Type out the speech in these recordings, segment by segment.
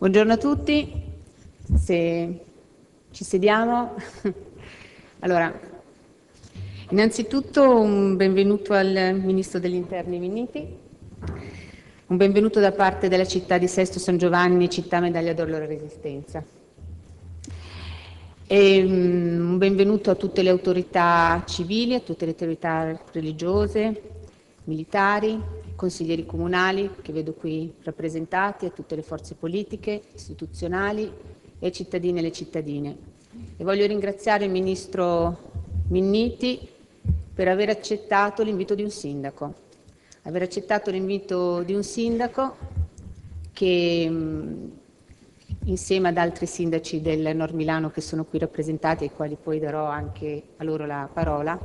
Buongiorno a tutti, se ci sediamo. Allora, innanzitutto un benvenuto al Ministro degli Interni Minniti, un benvenuto da parte della città di Sesto San Giovanni, città medaglia d'oro Resistenza. E um, un benvenuto a tutte le autorità civili, a tutte le autorità religiose, militari, consiglieri comunali che vedo qui rappresentati, a tutte le forze politiche, istituzionali e ai cittadini e le cittadine. E voglio ringraziare il Ministro Minniti per aver accettato l'invito di un sindaco, aver accettato l'invito di un sindaco che insieme ad altri sindaci del Nord Milano che sono qui rappresentati, ai quali poi darò anche a loro la parola,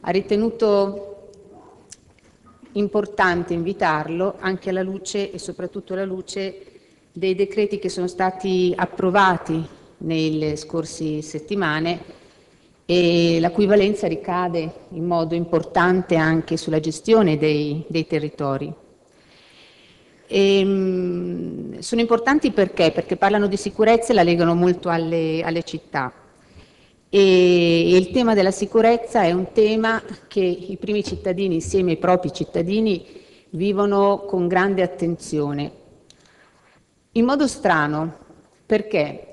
ha ritenuto importante invitarlo anche alla luce e soprattutto alla luce dei decreti che sono stati approvati nelle scorse settimane e la cui valenza ricade in modo importante anche sulla gestione dei, dei territori. E, mh, sono importanti perché? Perché parlano di sicurezza e la legano molto alle, alle città. E, il tema della sicurezza è un tema che i primi cittadini, insieme ai propri cittadini, vivono con grande attenzione. In modo strano, perché?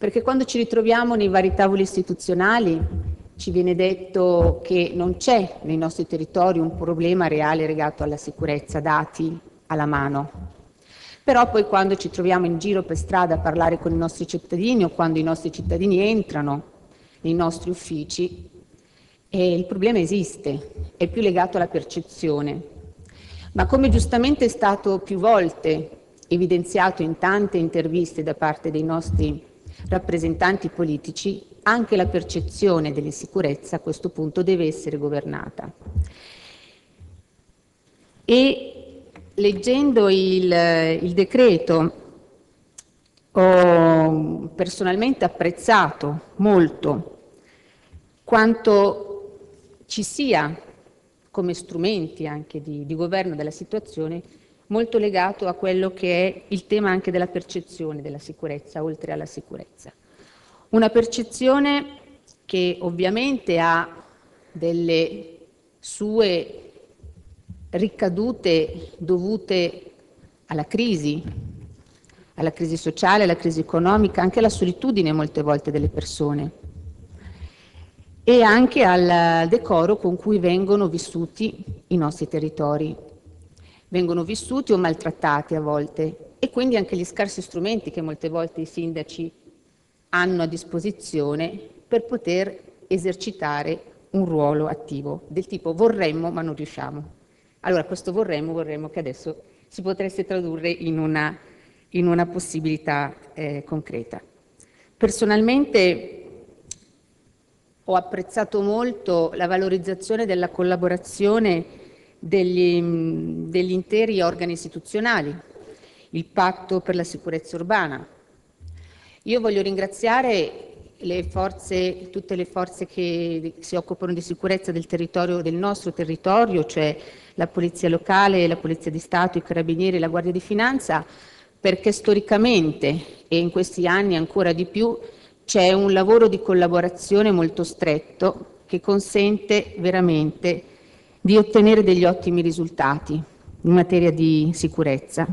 perché quando ci ritroviamo nei vari tavoli istituzionali ci viene detto che non c'è nei nostri territori un problema reale legato alla sicurezza, dati alla mano. Però poi quando ci troviamo in giro per strada a parlare con i nostri cittadini o quando i nostri cittadini entrano nei nostri uffici, eh, il problema esiste, è più legato alla percezione. Ma come giustamente è stato più volte evidenziato in tante interviste da parte dei nostri rappresentanti politici, anche la percezione dell'insicurezza a questo punto deve essere governata. E leggendo il, il decreto ho personalmente apprezzato molto quanto ci sia come strumenti anche di, di governo della situazione molto legato a quello che è il tema anche della percezione della sicurezza, oltre alla sicurezza. Una percezione che ovviamente ha delle sue ricadute dovute alla crisi, alla crisi sociale, alla crisi economica, anche alla solitudine molte volte delle persone. E anche al decoro con cui vengono vissuti i nostri territori. Vengono vissuti o maltrattati a volte. E quindi anche gli scarsi strumenti che molte volte i sindaci hanno a disposizione per poter esercitare un ruolo attivo del tipo vorremmo ma non riusciamo. Allora questo vorremmo, vorremmo che adesso si potesse tradurre in una, in una possibilità eh, concreta. Personalmente ho apprezzato molto la valorizzazione della collaborazione degli, degli interi organi istituzionali, il patto per la sicurezza urbana. Io voglio ringraziare le forze, tutte le forze che si occupano di sicurezza del del nostro territorio, cioè la Polizia Locale, la Polizia di Stato, i Carabinieri la Guardia di Finanza, perché storicamente e in questi anni ancora di più c'è un lavoro di collaborazione molto stretto che consente veramente di ottenere degli ottimi risultati in materia di sicurezza.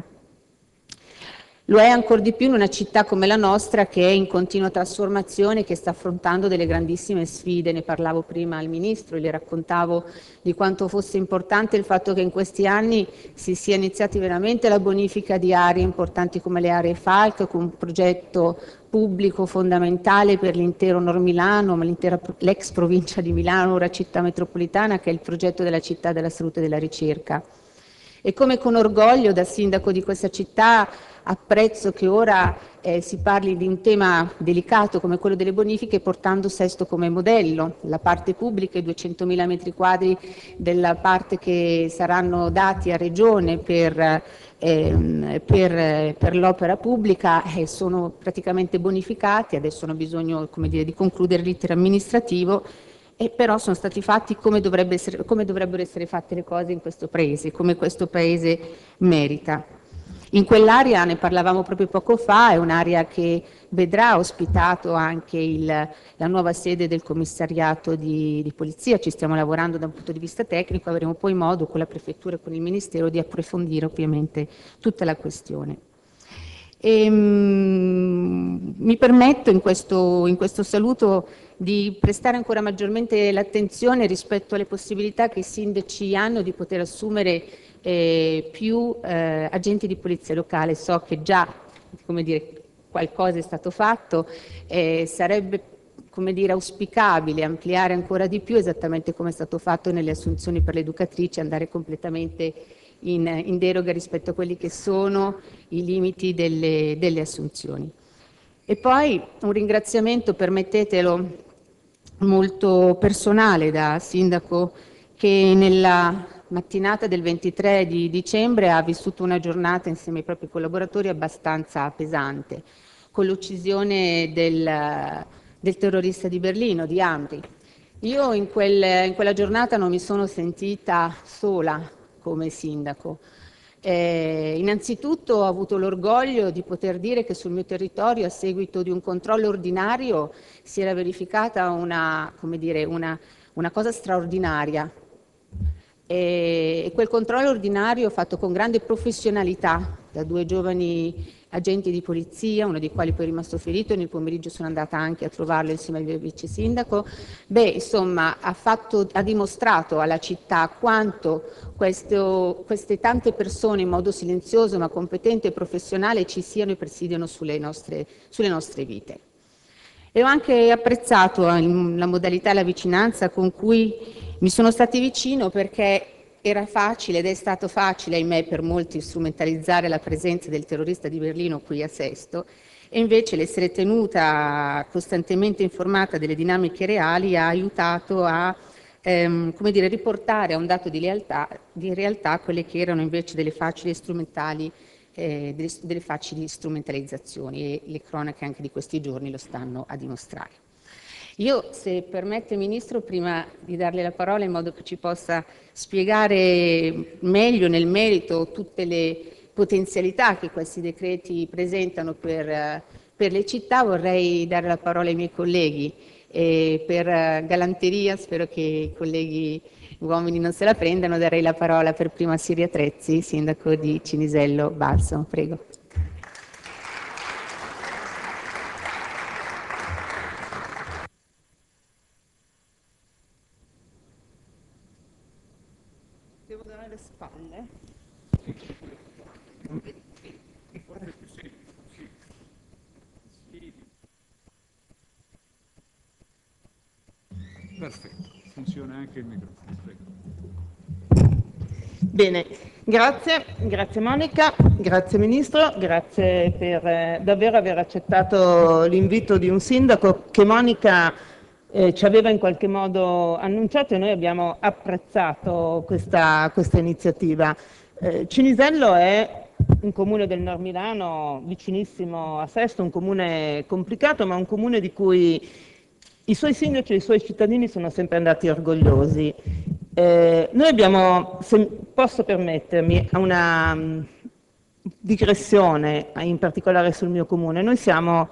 Lo è ancora di più in una città come la nostra che è in continua trasformazione, che sta affrontando delle grandissime sfide. Ne parlavo prima al Ministro e le raccontavo di quanto fosse importante il fatto che in questi anni si sia iniziati veramente la bonifica di aree importanti come le aree FALC, con un progetto pubblico fondamentale per l'intero Nord Milano, ma l'ex provincia di Milano, ora città metropolitana, che è il progetto della città della salute e della ricerca. E come con orgoglio da sindaco di questa città apprezzo che ora eh, si parli di un tema delicato come quello delle bonifiche portando Sesto come modello, la parte pubblica, i 200.000 metri quadri della parte che saranno dati a Regione per, eh, per, per l'opera pubblica eh, sono praticamente bonificati, adesso hanno bisogno dire, di concludere l'iter amministrativo e però sono stati fatti come, dovrebbe essere, come dovrebbero essere fatte le cose in questo Paese, come questo Paese merita. In quell'area, ne parlavamo proprio poco fa, è un'area che vedrà ospitato anche il, la nuova sede del commissariato di, di, polizia, ci stiamo lavorando da un punto di vista tecnico, avremo poi modo con la prefettura e con il ministero di approfondire ovviamente tutta la questione. E, um, mi permetto in questo, in questo saluto di prestare ancora maggiormente l'attenzione rispetto alle possibilità che i sindaci hanno di poter assumere eh, più eh, agenti di polizia locale. So che già dire, qualcosa è stato fatto, eh, sarebbe dire, auspicabile ampliare ancora di più, esattamente come è stato fatto nelle assunzioni per le educatrici, andare completamente in, in deroga rispetto a quelli che sono i limiti delle, delle assunzioni. E poi un ringraziamento, permettetelo, molto personale da sindaco che nella mattinata del 23 di dicembre ha vissuto una giornata insieme ai propri collaboratori abbastanza pesante, con l'uccisione del, del, terrorista di Berlino, di Amri. Io in, quel, in quella giornata non mi sono sentita sola come sindaco. Eh, innanzitutto ho avuto l'orgoglio di poter dire che sul mio territorio, a seguito di un controllo ordinario, si era verificata una, dire, una, una cosa straordinaria, e quel controllo ordinario fatto con grande professionalità da due giovani agenti di polizia, uno dei quali poi è rimasto ferito nel pomeriggio sono andata anche a trovarlo insieme al vice sindaco, beh insomma ha, fatto, ha dimostrato alla città quanto questo, queste tante persone in modo silenzioso ma competente e professionale ci siano e presidiano sulle nostre, sulle nostre vite. E ho anche apprezzato la modalità e la vicinanza con cui mi sono stati vicino perché era facile ed è stato facile, ahimè, per molti strumentalizzare la presenza del terrorista di Berlino qui a Sesto e invece l'essere tenuta costantemente informata delle dinamiche reali ha aiutato a ehm, come dire, riportare a un dato di, lealtà, di realtà quelle che erano invece delle facili, strumentali, eh, delle, delle facili strumentalizzazioni e le cronache anche di questi giorni lo stanno a dimostrare. Io, se permette Ministro, prima di darle la parola in modo che ci possa spiegare meglio nel merito tutte le potenzialità che questi decreti presentano per, per le città, vorrei dare la parola ai miei colleghi. E per galanteria, spero che i colleghi uomini non se la prendano, darei la parola per prima a Siria Trezzi, sindaco di Cinisello Balsamo. Prego. Perfetto, funziona anche il microfono. Prego. Bene, grazie, grazie Monica, grazie Ministro, grazie per eh, davvero aver accettato l'invito di un sindaco che Monica eh, ci aveva in qualche modo annunciato e noi abbiamo apprezzato questa, questa iniziativa. Eh, Cinisello è un comune del Nord Milano vicinissimo a Sesto, un comune complicato ma un comune di cui i suoi sindaci e i suoi cittadini sono sempre andati orgogliosi. Eh, noi abbiamo, se posso permettermi, una um, digressione in particolare sul mio comune. Noi siamo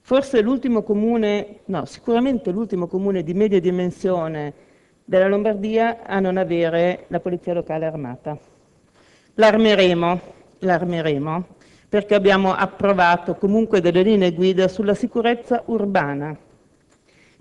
forse l'ultimo comune, no, sicuramente l'ultimo comune di media dimensione della Lombardia a non avere la polizia locale armata. L'armeremo, l'armeremo perché abbiamo approvato comunque delle linee guida sulla sicurezza urbana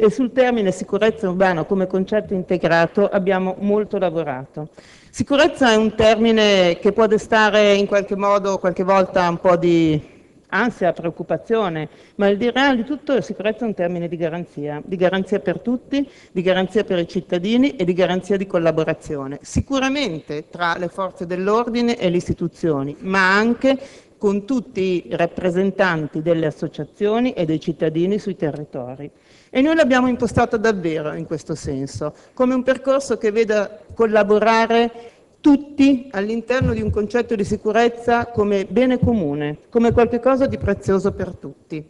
e sul termine sicurezza urbana come concetto integrato abbiamo molto lavorato. Sicurezza è un termine che può destare in qualche modo, qualche volta, un po' di ansia, preoccupazione, ma il di reale di tutto la sicurezza è un termine di garanzia, di garanzia per tutti, di garanzia per i cittadini e di garanzia di collaborazione, sicuramente tra le forze dell'ordine e le istituzioni, ma anche con tutti i rappresentanti delle associazioni e dei cittadini sui territori. E noi l'abbiamo impostato davvero in questo senso, come un percorso che veda collaborare tutti all'interno di un concetto di sicurezza come bene comune, come qualcosa di prezioso per tutti.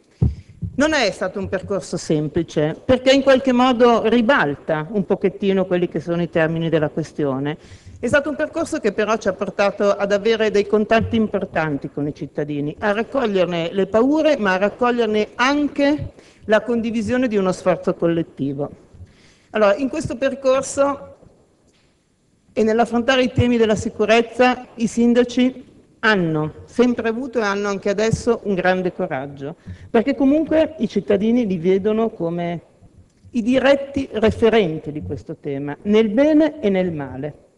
Non è stato un percorso semplice, perché in qualche modo ribalta un pochettino quelli che sono i termini della questione. È stato un percorso che però ci ha portato ad avere dei contatti importanti con i cittadini, a raccoglierne le paure, ma a raccoglierne anche la condivisione di uno sforzo collettivo. Allora, in questo percorso e nell'affrontare i temi della sicurezza, i sindaci hanno sempre avuto e hanno anche adesso un grande coraggio, perché comunque i cittadini li vedono come i diretti referenti di questo tema, nel bene e nel male.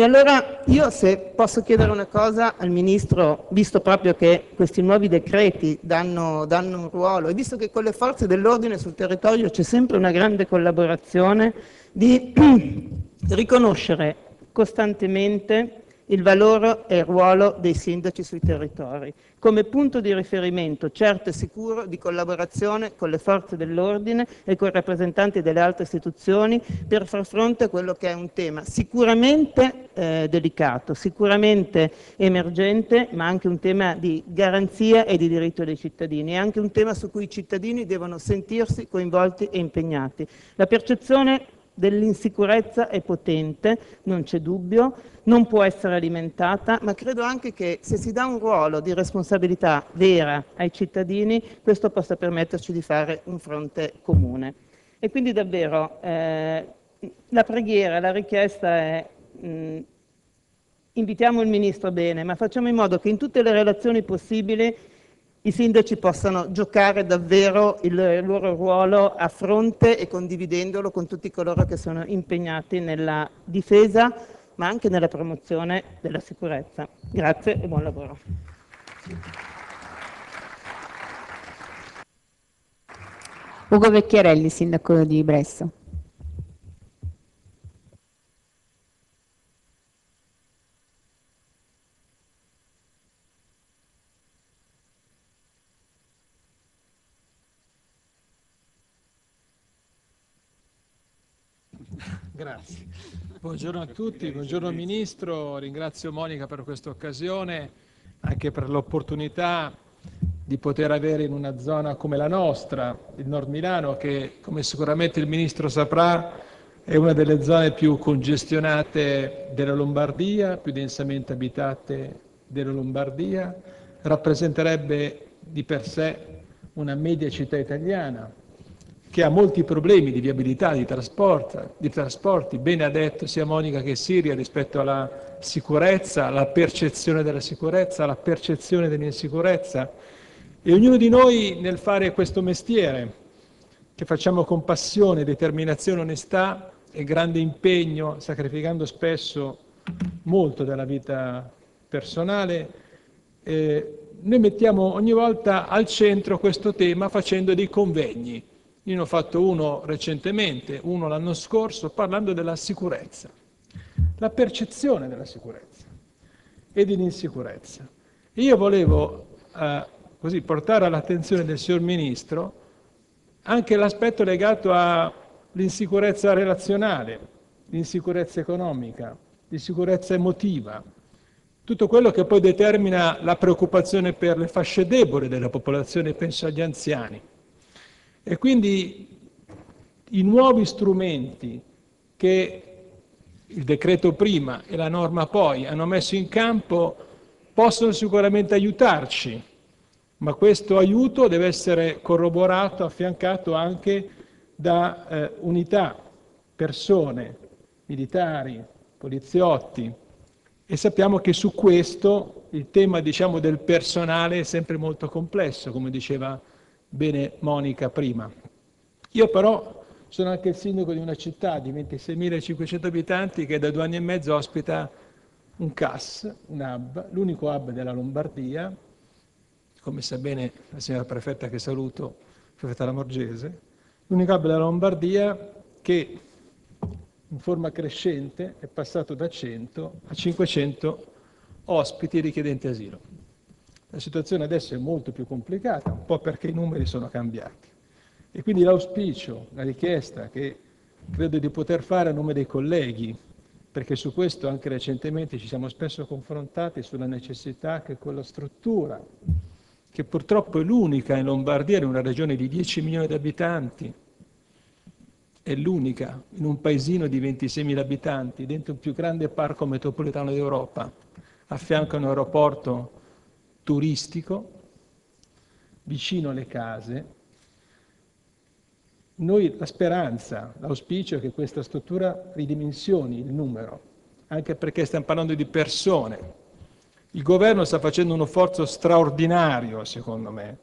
E allora io se posso chiedere una cosa al Ministro, visto proprio che questi nuovi decreti danno, danno un ruolo e visto che con le forze dell'ordine sul territorio c'è sempre una grande collaborazione, di riconoscere costantemente il valore e il ruolo dei sindaci sui territori, come punto di riferimento certo e sicuro di collaborazione con le forze dell'ordine e con i rappresentanti delle altre istituzioni per far fronte a quello che è un tema sicuramente eh, delicato, sicuramente emergente, ma anche un tema di garanzia e di diritto dei cittadini, è anche un tema su cui i cittadini devono sentirsi coinvolti e impegnati. La percezione dell'insicurezza è potente, non c'è dubbio, non può essere alimentata, ma credo anche che se si dà un ruolo di responsabilità vera ai cittadini, questo possa permetterci di fare un fronte comune. E quindi davvero eh, la preghiera, la richiesta è mh, invitiamo il Ministro bene, ma facciamo in modo che in tutte le relazioni possibili i sindaci possano giocare davvero il loro ruolo a fronte e condividendolo con tutti coloro che sono impegnati nella difesa ma anche nella promozione della sicurezza. Grazie e buon lavoro. Ugo Vecchiarelli, sindaco di Bresso. Grazie. Buongiorno a tutti, buongiorno Ministro, ringrazio Monica per questa occasione, anche per l'opportunità di poter avere in una zona come la nostra, il Nord Milano, che come sicuramente il Ministro saprà è una delle zone più congestionate della Lombardia, più densamente abitate della Lombardia, rappresenterebbe di per sé una media città italiana, che ha molti problemi di viabilità, di, di trasporti, bene ha detto sia Monica che Siria rispetto alla sicurezza, alla percezione della sicurezza, alla percezione dell'insicurezza. E ognuno di noi nel fare questo mestiere, che facciamo con passione, determinazione, onestà e grande impegno, sacrificando spesso molto della vita personale, eh, noi mettiamo ogni volta al centro questo tema facendo dei convegni io ne ho fatto uno recentemente, uno l'anno scorso, parlando della sicurezza, la percezione della sicurezza e dell'insicurezza. Io volevo eh, così portare all'attenzione del signor Ministro anche l'aspetto legato all'insicurezza relazionale, l'insicurezza economica, l'insicurezza emotiva, tutto quello che poi determina la preoccupazione per le fasce deboli della popolazione, penso agli anziani. E quindi i nuovi strumenti che il decreto prima e la norma poi hanno messo in campo possono sicuramente aiutarci, ma questo aiuto deve essere corroborato, affiancato anche da eh, unità, persone, militari, poliziotti. E sappiamo che su questo il tema diciamo, del personale è sempre molto complesso, come diceva bene Monica prima. Io però sono anche il sindaco di una città di 26.500 abitanti che da due anni e mezzo ospita un CAS, un hub, l'unico hub della Lombardia, come sa bene la signora prefetta che saluto, prefetta Lamorgese, l'unico hub della Lombardia che in forma crescente è passato da 100 a 500 ospiti richiedenti asilo. La situazione adesso è molto più complicata, un po' perché i numeri sono cambiati. E quindi l'auspicio, la richiesta che credo di poter fare a nome dei colleghi, perché su questo anche recentemente ci siamo spesso confrontati sulla necessità che quella struttura, che purtroppo è l'unica in Lombardia, in una regione di 10 milioni di abitanti, è l'unica in un paesino di 26.000 abitanti, dentro il più grande parco metropolitano d'Europa, a fianco a un aeroporto turistico, vicino alle case. Noi la speranza, l'auspicio è che questa struttura ridimensioni il numero, anche perché stiamo parlando di persone. Il governo sta facendo uno sforzo straordinario, secondo me,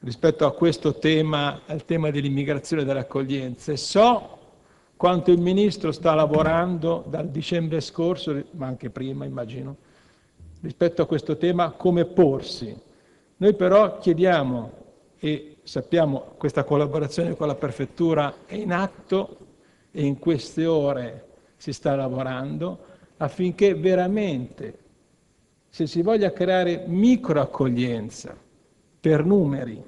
rispetto a questo tema, al tema dell'immigrazione e dell'accoglienza. E so quanto il Ministro sta lavorando dal dicembre scorso, ma anche prima immagino, rispetto a questo tema, come porsi. Noi però chiediamo, e sappiamo questa collaborazione con la Prefettura è in atto e in queste ore si sta lavorando, affinché veramente, se si voglia creare microaccoglienza per numeri,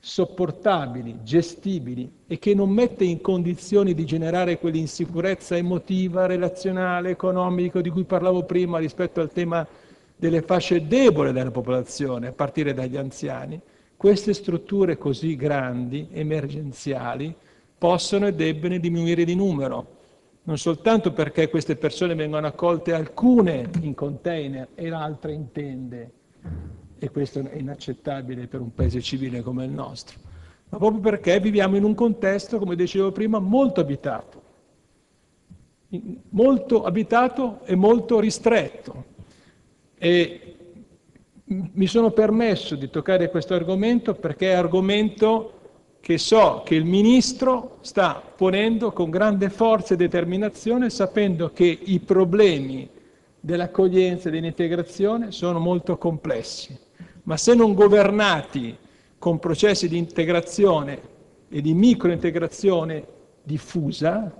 sopportabili, gestibili e che non mette in condizioni di generare quell'insicurezza emotiva, relazionale, economica di cui parlavo prima rispetto al tema delle fasce deboli della popolazione, a partire dagli anziani, queste strutture così grandi, emergenziali, possono e debbono diminuire di numero, non soltanto perché queste persone vengono accolte alcune in container e altre in tende, e questo è inaccettabile per un paese civile come il nostro, ma proprio perché viviamo in un contesto, come dicevo prima, molto abitato, molto abitato e molto ristretto. E mi sono permesso di toccare questo argomento perché è argomento che so che il Ministro sta ponendo con grande forza e determinazione, sapendo che i problemi dell'accoglienza e dell'integrazione sono molto complessi ma se non governati con processi di integrazione e di microintegrazione diffusa,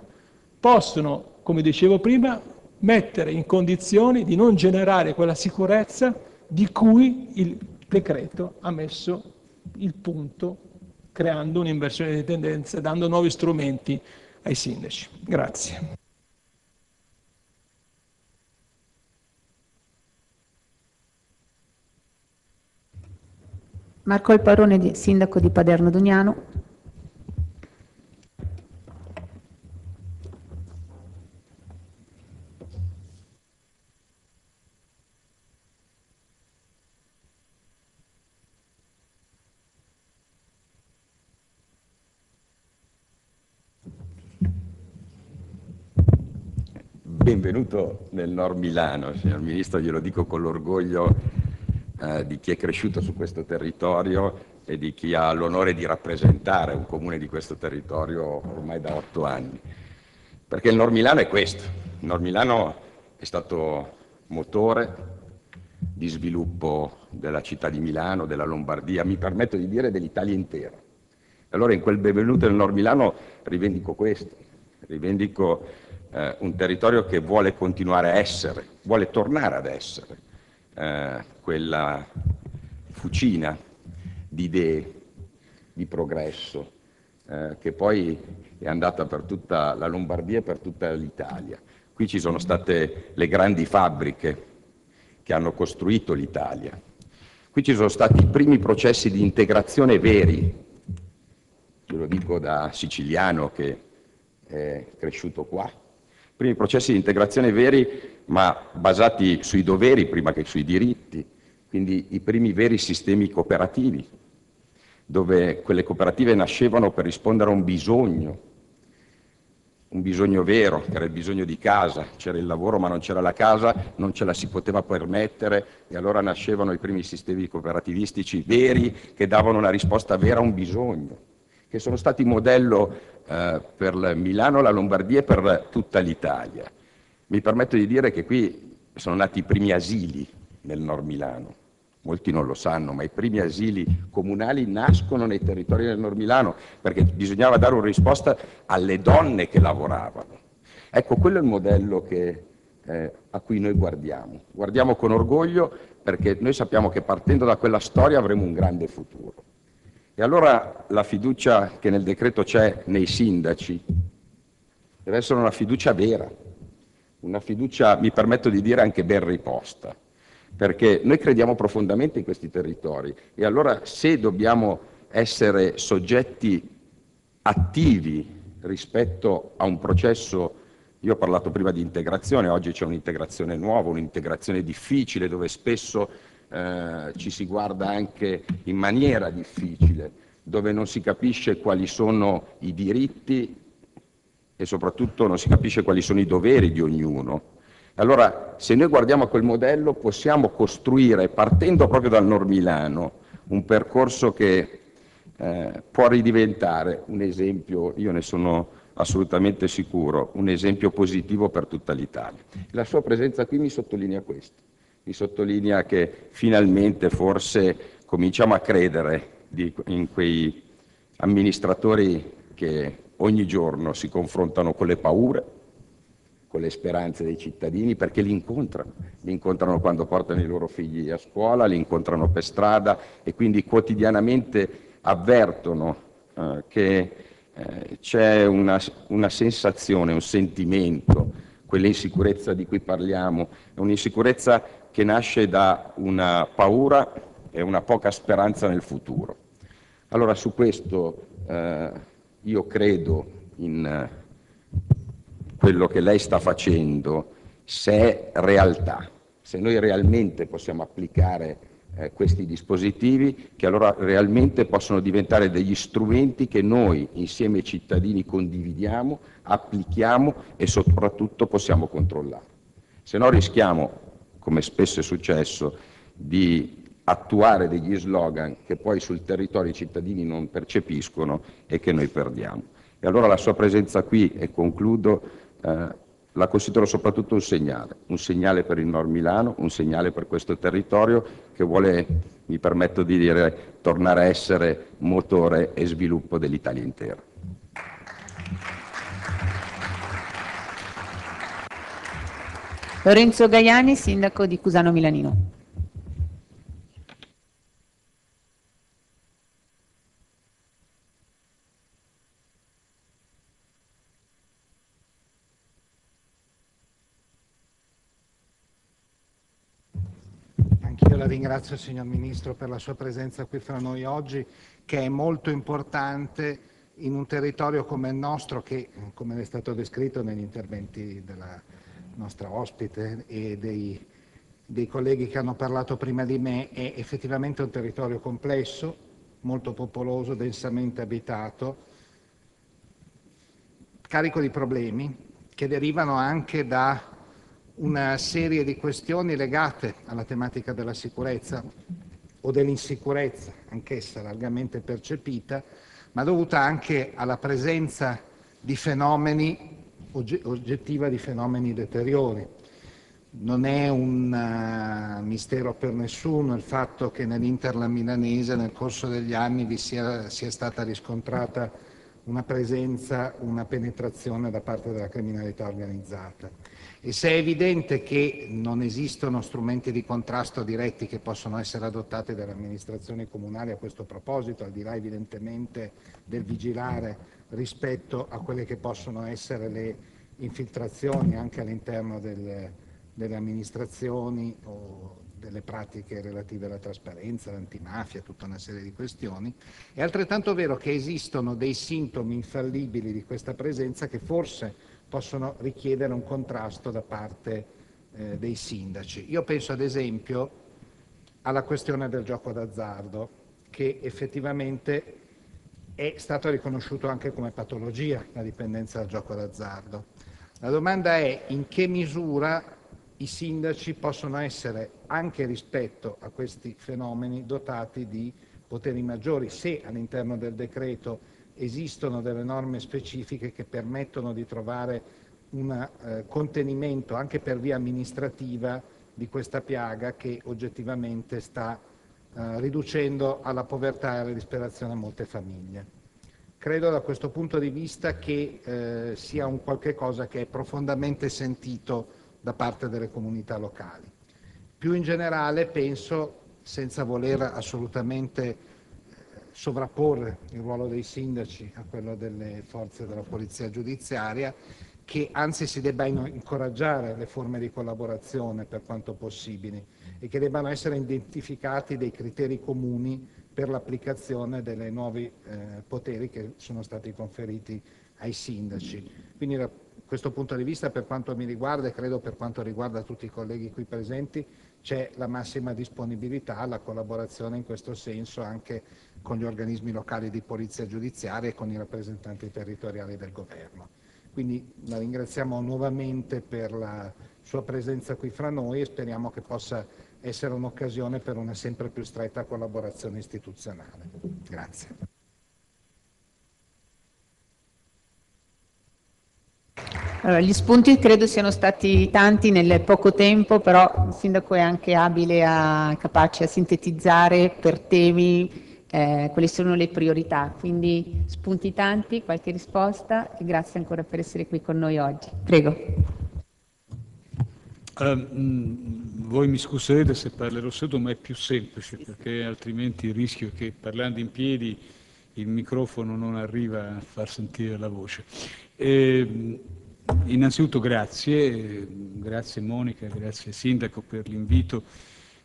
possono, come dicevo prima, mettere in condizioni di non generare quella sicurezza di cui il decreto ha messo il punto, creando un'inversione di tendenze, dando nuovi strumenti ai sindaci. Grazie. Marco Alparone, sindaco di Paderno Dugnano. Benvenuto nel Nord Milano, signor Ministro, glielo dico con l'orgoglio eh, di chi è cresciuto su questo territorio e di chi ha l'onore di rappresentare un comune di questo territorio ormai da otto anni. Perché il Nord Milano è questo, il Nord Milano è stato motore di sviluppo della città di Milano, della Lombardia, mi permetto di dire dell'Italia intera. Allora in quel benvenuto nel Nord Milano rivendico questo, rivendico eh, un territorio che vuole continuare a essere, vuole tornare ad essere, eh, quella fucina di idee, di progresso, eh, che poi è andata per tutta la Lombardia e per tutta l'Italia. Qui ci sono state le grandi fabbriche che hanno costruito l'Italia. Qui ci sono stati i primi processi di integrazione veri, io lo dico da siciliano che è cresciuto qua, primi processi di integrazione veri ma basati sui doveri prima che sui diritti, quindi i primi veri sistemi cooperativi, dove quelle cooperative nascevano per rispondere a un bisogno, un bisogno vero, che era il bisogno di casa, c'era il lavoro ma non c'era la casa, non ce la si poteva permettere e allora nascevano i primi sistemi cooperativistici veri che davano una risposta vera a un bisogno, che sono stati modello eh, per Milano, la Lombardia e per tutta l'Italia. Mi permetto di dire che qui sono nati i primi asili nel Nord Milano. Molti non lo sanno, ma i primi asili comunali nascono nei territori del Nord Milano perché bisognava dare una risposta alle donne che lavoravano. Ecco, quello è il modello che, eh, a cui noi guardiamo. Guardiamo con orgoglio perché noi sappiamo che partendo da quella storia avremo un grande futuro. E allora la fiducia che nel decreto c'è nei sindaci deve essere una fiducia vera, una fiducia, mi permetto di dire, anche ben riposta, perché noi crediamo profondamente in questi territori e allora se dobbiamo essere soggetti attivi rispetto a un processo, io ho parlato prima di integrazione, oggi c'è un'integrazione nuova, un'integrazione difficile dove spesso eh, ci si guarda anche in maniera difficile, dove non si capisce quali sono i diritti e soprattutto non si capisce quali sono i doveri di ognuno. Allora, se noi guardiamo a quel modello, possiamo costruire, partendo proprio dal Nord Milano, un percorso che eh, può ridiventare un esempio, io ne sono assolutamente sicuro, un esempio positivo per tutta l'Italia. La sua presenza qui mi sottolinea questo, mi sottolinea che finalmente forse cominciamo a credere di, in quei amministratori che ogni giorno si confrontano con le paure, con le speranze dei cittadini, perché li incontrano, li incontrano quando portano i loro figli a scuola, li incontrano per strada e quindi quotidianamente avvertono eh, che eh, c'è una, una sensazione, un sentimento, quell'insicurezza di cui parliamo, è un'insicurezza che nasce da una paura e una poca speranza nel futuro. Allora su questo eh, io credo in quello che lei sta facendo, se è realtà, se noi realmente possiamo applicare eh, questi dispositivi che allora realmente possono diventare degli strumenti che noi insieme ai cittadini condividiamo, applichiamo e soprattutto possiamo controllare. Se no rischiamo, come spesso è successo, di attuare degli slogan che poi sul territorio i cittadini non percepiscono e che noi perdiamo. E allora la sua presenza qui, e concludo, la considero soprattutto un segnale, un segnale per il Nord Milano, un segnale per questo territorio che vuole, mi permetto di dire, tornare a essere motore e sviluppo dell'Italia intera. Lorenzo Gaiani, sindaco di Cusano Milanino. La ringrazio signor Ministro per la sua presenza qui fra noi oggi, che è molto importante in un territorio come il nostro che, come è stato descritto negli interventi della nostra ospite e dei, dei colleghi che hanno parlato prima di me, è effettivamente un territorio complesso, molto popoloso, densamente abitato, carico di problemi che derivano anche da una serie di questioni legate alla tematica della sicurezza o dell'insicurezza, anch'essa largamente percepita, ma dovuta anche alla presenza di fenomeni, oggettiva di fenomeni deteriori. Non è un uh, mistero per nessuno il fatto che nell'Interla milanese nel corso degli anni vi sia, sia stata riscontrata una presenza, una penetrazione da parte della criminalità organizzata. E se è evidente che non esistono strumenti di contrasto diretti che possono essere adottati dalle amministrazioni comunali a questo proposito, al di là evidentemente del vigilare rispetto a quelle che possono essere le infiltrazioni anche all'interno del, delle amministrazioni o delle pratiche relative alla trasparenza, all'antimafia, tutta una serie di questioni, è altrettanto vero che esistono dei sintomi infallibili di questa presenza che forse possono richiedere un contrasto da parte eh, dei sindaci. Io penso ad esempio alla questione del gioco d'azzardo, che effettivamente è stato riconosciuto anche come patologia la dipendenza dal gioco d'azzardo. La domanda è in che misura i sindaci possono essere, anche rispetto a questi fenomeni, dotati di poteri maggiori, se all'interno del decreto esistono delle norme specifiche che permettono di trovare un eh, contenimento anche per via amministrativa di questa piaga che oggettivamente sta eh, riducendo alla povertà e alla disperazione molte famiglie. Credo da questo punto di vista che eh, sia un qualche cosa che è profondamente sentito da parte delle comunità locali. Più in generale penso, senza voler assolutamente sovrapporre il ruolo dei sindaci a quello delle forze della polizia giudiziaria, che anzi si debba incoraggiare le forme di collaborazione per quanto possibili e che debbano essere identificati dei criteri comuni per l'applicazione dei nuovi eh, poteri che sono stati conferiti ai sindaci. Quindi da questo punto di vista per quanto mi riguarda e credo per quanto riguarda tutti i colleghi qui presenti c'è la massima disponibilità alla collaborazione in questo senso anche con gli organismi locali di polizia giudiziaria e con i rappresentanti territoriali del governo. Quindi la ringraziamo nuovamente per la sua presenza qui fra noi e speriamo che possa essere un'occasione per una sempre più stretta collaborazione istituzionale. Grazie. Allora, gli spunti credo siano stati tanti nel poco tempo, però il sindaco è anche abile, a, capace a sintetizzare per temi eh, quali sono le priorità. Quindi spunti tanti, qualche risposta e grazie ancora per essere qui con noi oggi. Prego. Uh, voi mi scuserete se parlerò seduto, ma è più semplice perché altrimenti il rischio è che parlando in piedi il microfono non arriva a far sentire la voce. E, innanzitutto grazie, grazie Monica, grazie Sindaco per l'invito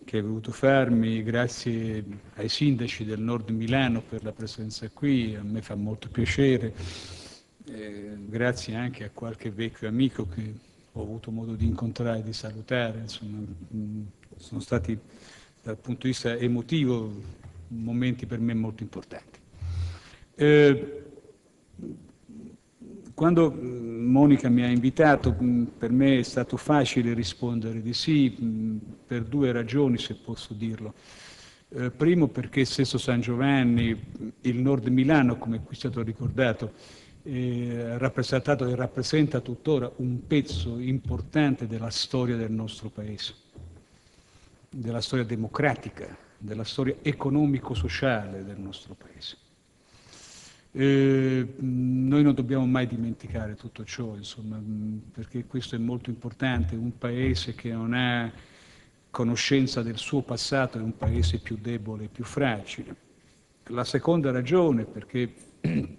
che hai voluto farmi, grazie ai sindaci del nord Milano per la presenza qui, a me fa molto piacere, eh, grazie anche a qualche vecchio amico che ho avuto modo di incontrare, di salutare, insomma, sono stati dal punto di vista emotivo momenti per me molto importanti. Eh, quando Monica mi ha invitato, per me è stato facile rispondere di sì, per due ragioni, se posso dirlo. Eh, primo perché Sesto San Giovanni, il nord Milano, come qui è stato ricordato, eh, rappresentato e rappresenta tuttora un pezzo importante della storia del nostro Paese, della storia democratica, della storia economico-sociale del nostro Paese. Noi non dobbiamo mai dimenticare tutto ciò, insomma, perché questo è molto importante. Un paese che non ha conoscenza del suo passato è un paese più debole e più fragile. La seconda ragione, perché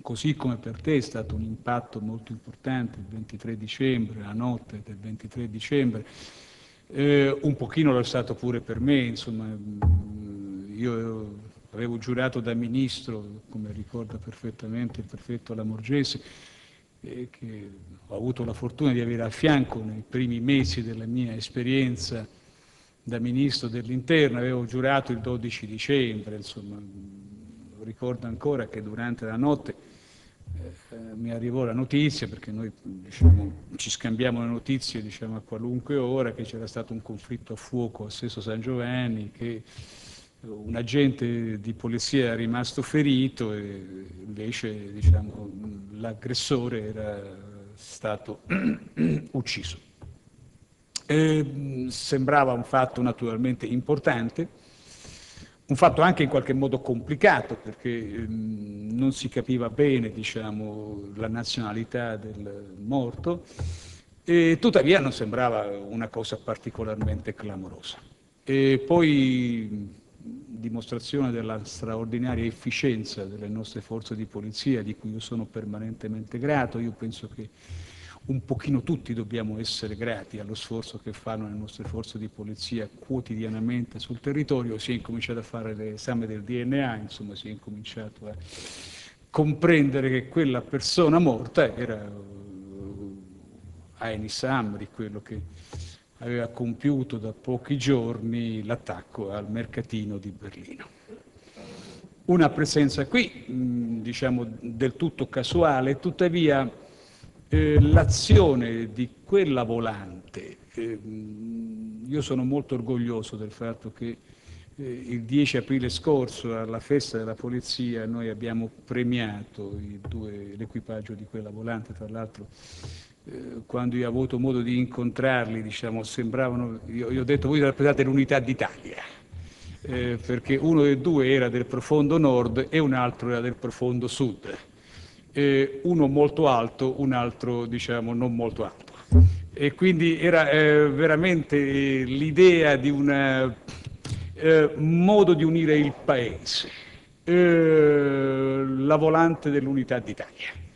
così come per te è stato un impatto molto importante il 23 dicembre, la notte del 23 dicembre, eh, un pochino lo è stato pure per me, insomma, io avevo giurato da ministro, come ricorda perfettamente il prefetto Lamorgese, eh, che ho avuto la fortuna di avere a fianco nei primi mesi della mia esperienza da ministro dell'interno, avevo giurato il 12 dicembre, insomma, ricordo ancora che durante la notte eh, mi arrivò la notizia, perché noi diciamo, ci scambiamo le notizie diciamo, a qualunque ora, che c'era stato un conflitto a fuoco a Sesto San Giovanni, che un agente di polizia è rimasto ferito e invece diciamo, l'aggressore era stato ucciso. E, sembrava un fatto naturalmente importante, un fatto anche in qualche modo complicato perché mh, non si capiva bene diciamo, la nazionalità del morto e tuttavia non sembrava una cosa particolarmente clamorosa. E poi dimostrazione della straordinaria efficienza delle nostre forze di polizia, di cui io sono permanentemente grato. Io penso che un pochino tutti dobbiamo essere grati allo sforzo che fanno le nostre forze di polizia quotidianamente sul territorio. Si è incominciato a fare l'esame del DNA, insomma si è incominciato a comprendere che quella persona morta era uh, Ainis Amri, quello che aveva compiuto da pochi giorni l'attacco al mercatino di Berlino. Una presenza qui, diciamo, del tutto casuale, tuttavia eh, l'azione di quella volante, eh, io sono molto orgoglioso del fatto che eh, il 10 aprile scorso alla festa della polizia noi abbiamo premiato l'equipaggio di quella volante, tra l'altro quando io ho avuto modo di incontrarli, diciamo, sembravano, io, io ho detto voi rappresentate l'unità d'Italia, eh, perché uno dei due era del profondo nord e un altro era del profondo sud, eh, uno molto alto, un altro diciamo non molto alto. E quindi era eh, veramente l'idea di un eh, modo di unire il paese, eh, la volante dell'unità d'Italia.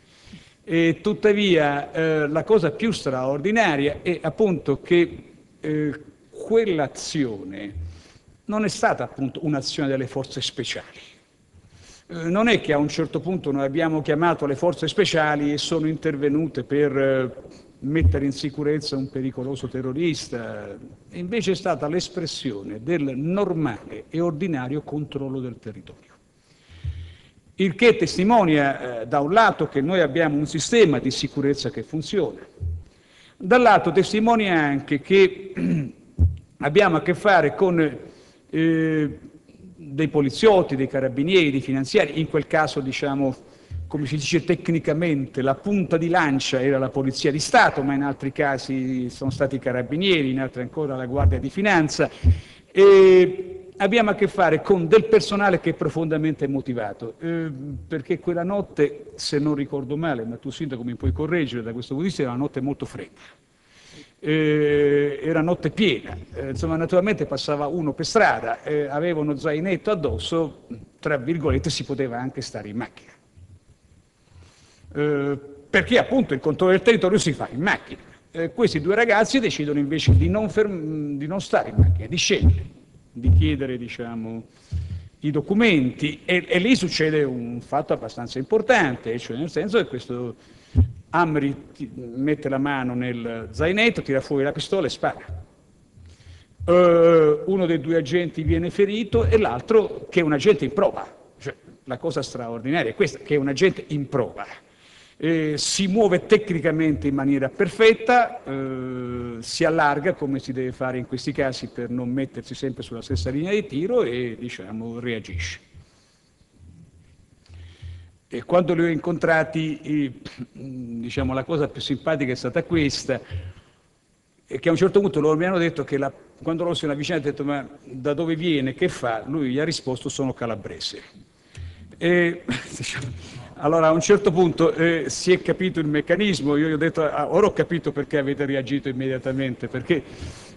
E tuttavia eh, la cosa più straordinaria è appunto che eh, quell'azione non è stata appunto un'azione delle forze speciali. Eh, non è che a un certo punto noi abbiamo chiamato le forze speciali e sono intervenute per eh, mettere in sicurezza un pericoloso terrorista, invece è stata l'espressione del normale e ordinario controllo del territorio. Il che testimonia eh, da un lato che noi abbiamo un sistema di sicurezza che funziona, dall'altro testimonia anche che abbiamo a che fare con eh, dei poliziotti, dei carabinieri, dei finanziari, in quel caso diciamo come si dice tecnicamente, la punta di lancia era la Polizia di Stato, ma in altri casi sono stati i Carabinieri, in altri ancora la Guardia di Finanza, e abbiamo a che fare con del personale che è profondamente motivato, eh, perché quella notte, se non ricordo male, ma tu Sindaco mi puoi correggere da questo punto di vista, era una notte molto fredda. Eh, era notte piena, eh, insomma naturalmente passava uno per strada, eh, aveva uno zainetto addosso, tra virgolette si poteva anche stare in macchina. Eh, perché appunto il controllo del territorio si fa in macchina. Eh, questi due ragazzi decidono invece di non, ferm- di non, stare in macchina, di scegliere, di chiedere diciamo, i documenti. E, e, lì succede un fatto abbastanza importante, cioè nel senso che questo Amri mette la mano nel zainetto, tira fuori la pistola e spara. Uh, uno dei due agenti viene ferito e l'altro, che è un agente in prova, cioè, la cosa straordinaria è questa, che è un agente in prova eh, si muove tecnicamente in maniera perfetta, eh, si allarga come si deve fare in questi casi per non mettersi sempre sulla stessa linea di tiro e diciamo, reagisce. E quando li ho incontrati, diciamo, la cosa più simpatica è stata questa, e che a un certo punto loro mi hanno detto che la, quando loro si sono avvicinati, hanno detto ma da dove viene, che fa? Lui gli ha risposto sono calabrese. E, diciamo, allora a un certo punto eh, si è capito il meccanismo, io gli ho detto, ah, ora ho capito perché avete reagito immediatamente, perché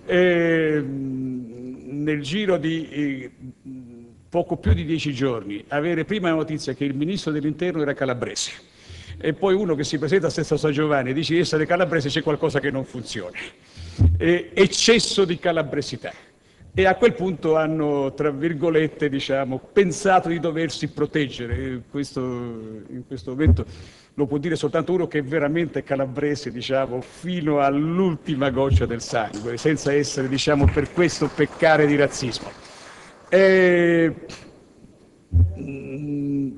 eh, nel giro di eh, poco più di dieci giorni avere prima la notizia che il ministro dell'interno era calabrese e poi uno che si presenta a Sesto San Giovanni e dice di essere calabrese c'è qualcosa che non funziona, eccesso di calabresità e a quel punto hanno, tra virgolette, diciamo, pensato di doversi proteggere. Questo, in questo momento lo può dire soltanto uno che è veramente calabrese, diciamo, fino all'ultima goccia del sangue, senza essere, diciamo, per questo peccare di razzismo. E, mm,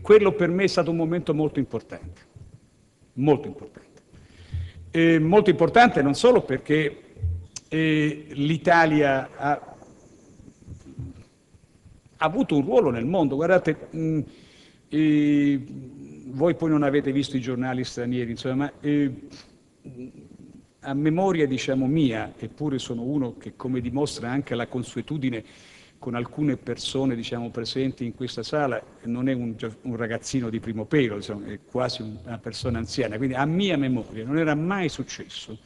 quello per me è stato un momento molto importante, molto importante. E molto importante non solo perché l'Italia ha, ha, avuto un ruolo nel mondo. Guardate, mh, eh, voi poi non avete visto i giornali stranieri, insomma, ma eh, a memoria diciamo mia, eppure sono uno che come dimostra anche la consuetudine con alcune persone diciamo, presenti in questa sala, non è un, un ragazzino di primo pelo, insomma, è quasi una persona anziana, quindi a mia memoria non era mai successo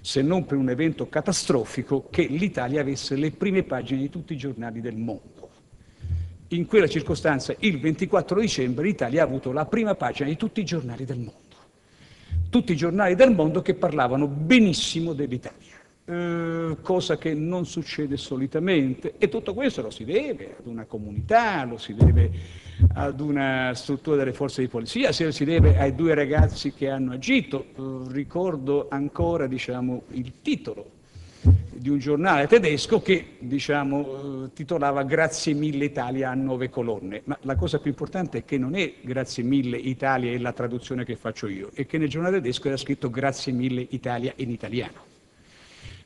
se non per un evento catastrofico, che l'Italia avesse le prime pagine di tutti i giornali del mondo. In quella circostanza, il 24 dicembre, l'Italia ha avuto la prima pagina di tutti i giornali del mondo. Tutti i giornali del mondo che parlavano benissimo dell'Italia. Eh, cosa che non succede solitamente e tutto questo lo si deve ad una comunità, lo si deve ad una struttura delle forze di polizia, se si deve ai due ragazzi che hanno agito. Eh, ricordo ancora diciamo, il titolo di un giornale tedesco che diciamo, eh, titolava Grazie mille Italia a nove colonne, ma la cosa più importante è che non è Grazie mille Italia è la traduzione che faccio io, è che nel giornale tedesco era scritto Grazie mille Italia in italiano.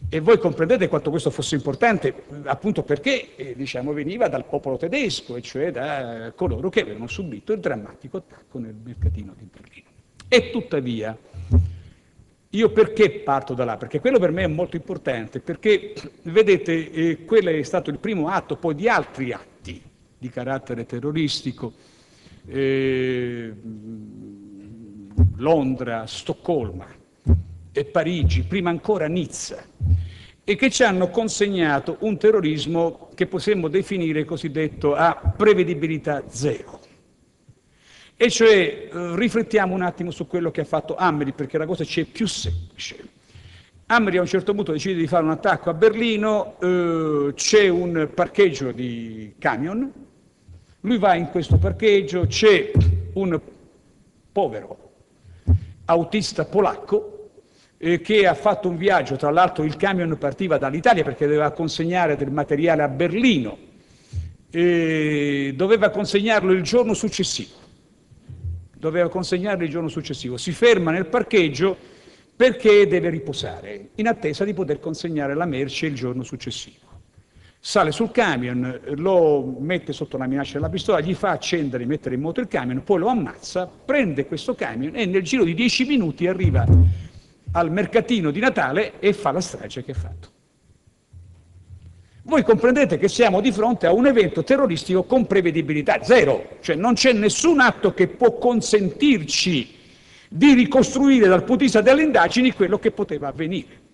E voi comprendete quanto questo fosse importante, appunto perché eh, diciamo, veniva dal popolo tedesco, e cioè da coloro che avevano subito il drammatico attacco nel mercatino di Berlino. E tuttavia, io perché parto da là? Perché quello per me è molto importante, perché vedete, eh, quello è stato il primo atto poi di altri atti di carattere terroristico, eh, Londra, Stoccolma, e Parigi, prima ancora Nizza, e che ci hanno consegnato un terrorismo che possiamo definire cosiddetto a prevedibilità zero. E cioè, eh, riflettiamo un attimo su quello che ha fatto Amri, perché la cosa ci è più semplice. Amri a un certo punto decide di fare un attacco a Berlino, eh, c'è un parcheggio di camion, lui va in questo parcheggio, c'è un povero autista polacco eh, che ha fatto un viaggio, tra l'altro il camion partiva dall'Italia perché doveva consegnare del materiale a Berlino, e doveva consegnarlo il giorno successivo, doveva consegnarlo il giorno successivo, si ferma nel parcheggio perché deve riposare, in attesa di poter consegnare la merce il giorno successivo. Sale sul camion, lo mette sotto la minaccia della pistola, gli fa accendere e mettere in moto il camion, poi lo ammazza, prende questo camion e nel giro di dieci minuti arriva al mercatino di Natale e fa la strage che ha fatto. Voi comprendete che siamo di fronte a un evento terroristico con prevedibilità zero, cioè non c'è nessun atto che può consentirci di ricostruire dal punto di vista delle indagini quello che poteva avvenire.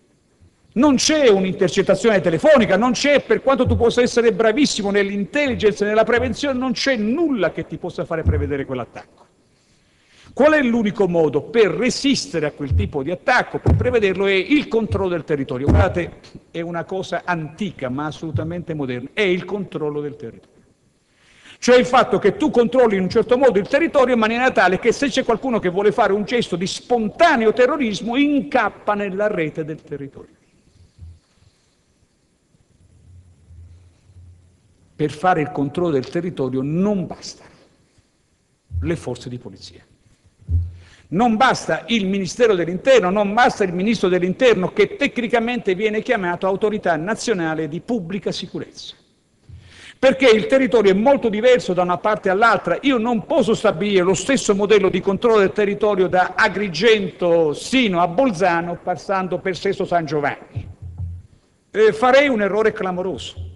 Non c'è un'intercettazione telefonica, non c'è, per quanto tu possa essere bravissimo nell'intelligence, nella prevenzione, non c'è nulla che ti possa fare prevedere quell'attacco. Qual è l'unico modo per resistere a quel tipo di attacco, per prevederlo, è il controllo del territorio. Guardate, è una cosa antica ma assolutamente moderna, è il controllo del territorio. Cioè il fatto che tu controlli in un certo modo il territorio in maniera tale che se c'è qualcuno che vuole fare un gesto di spontaneo terrorismo incappa nella rete del territorio. Per fare il controllo del territorio non basta le forze di polizia. Non basta il Ministero dell'Interno, non basta il Ministro dell'Interno che tecnicamente viene chiamato Autorità Nazionale di Pubblica Sicurezza perché il territorio è molto diverso da una parte all'altra. Io non posso stabilire lo stesso modello di controllo del territorio da Agrigento sino a Bolzano passando per Sesto San Giovanni. Eh, farei un errore clamoroso.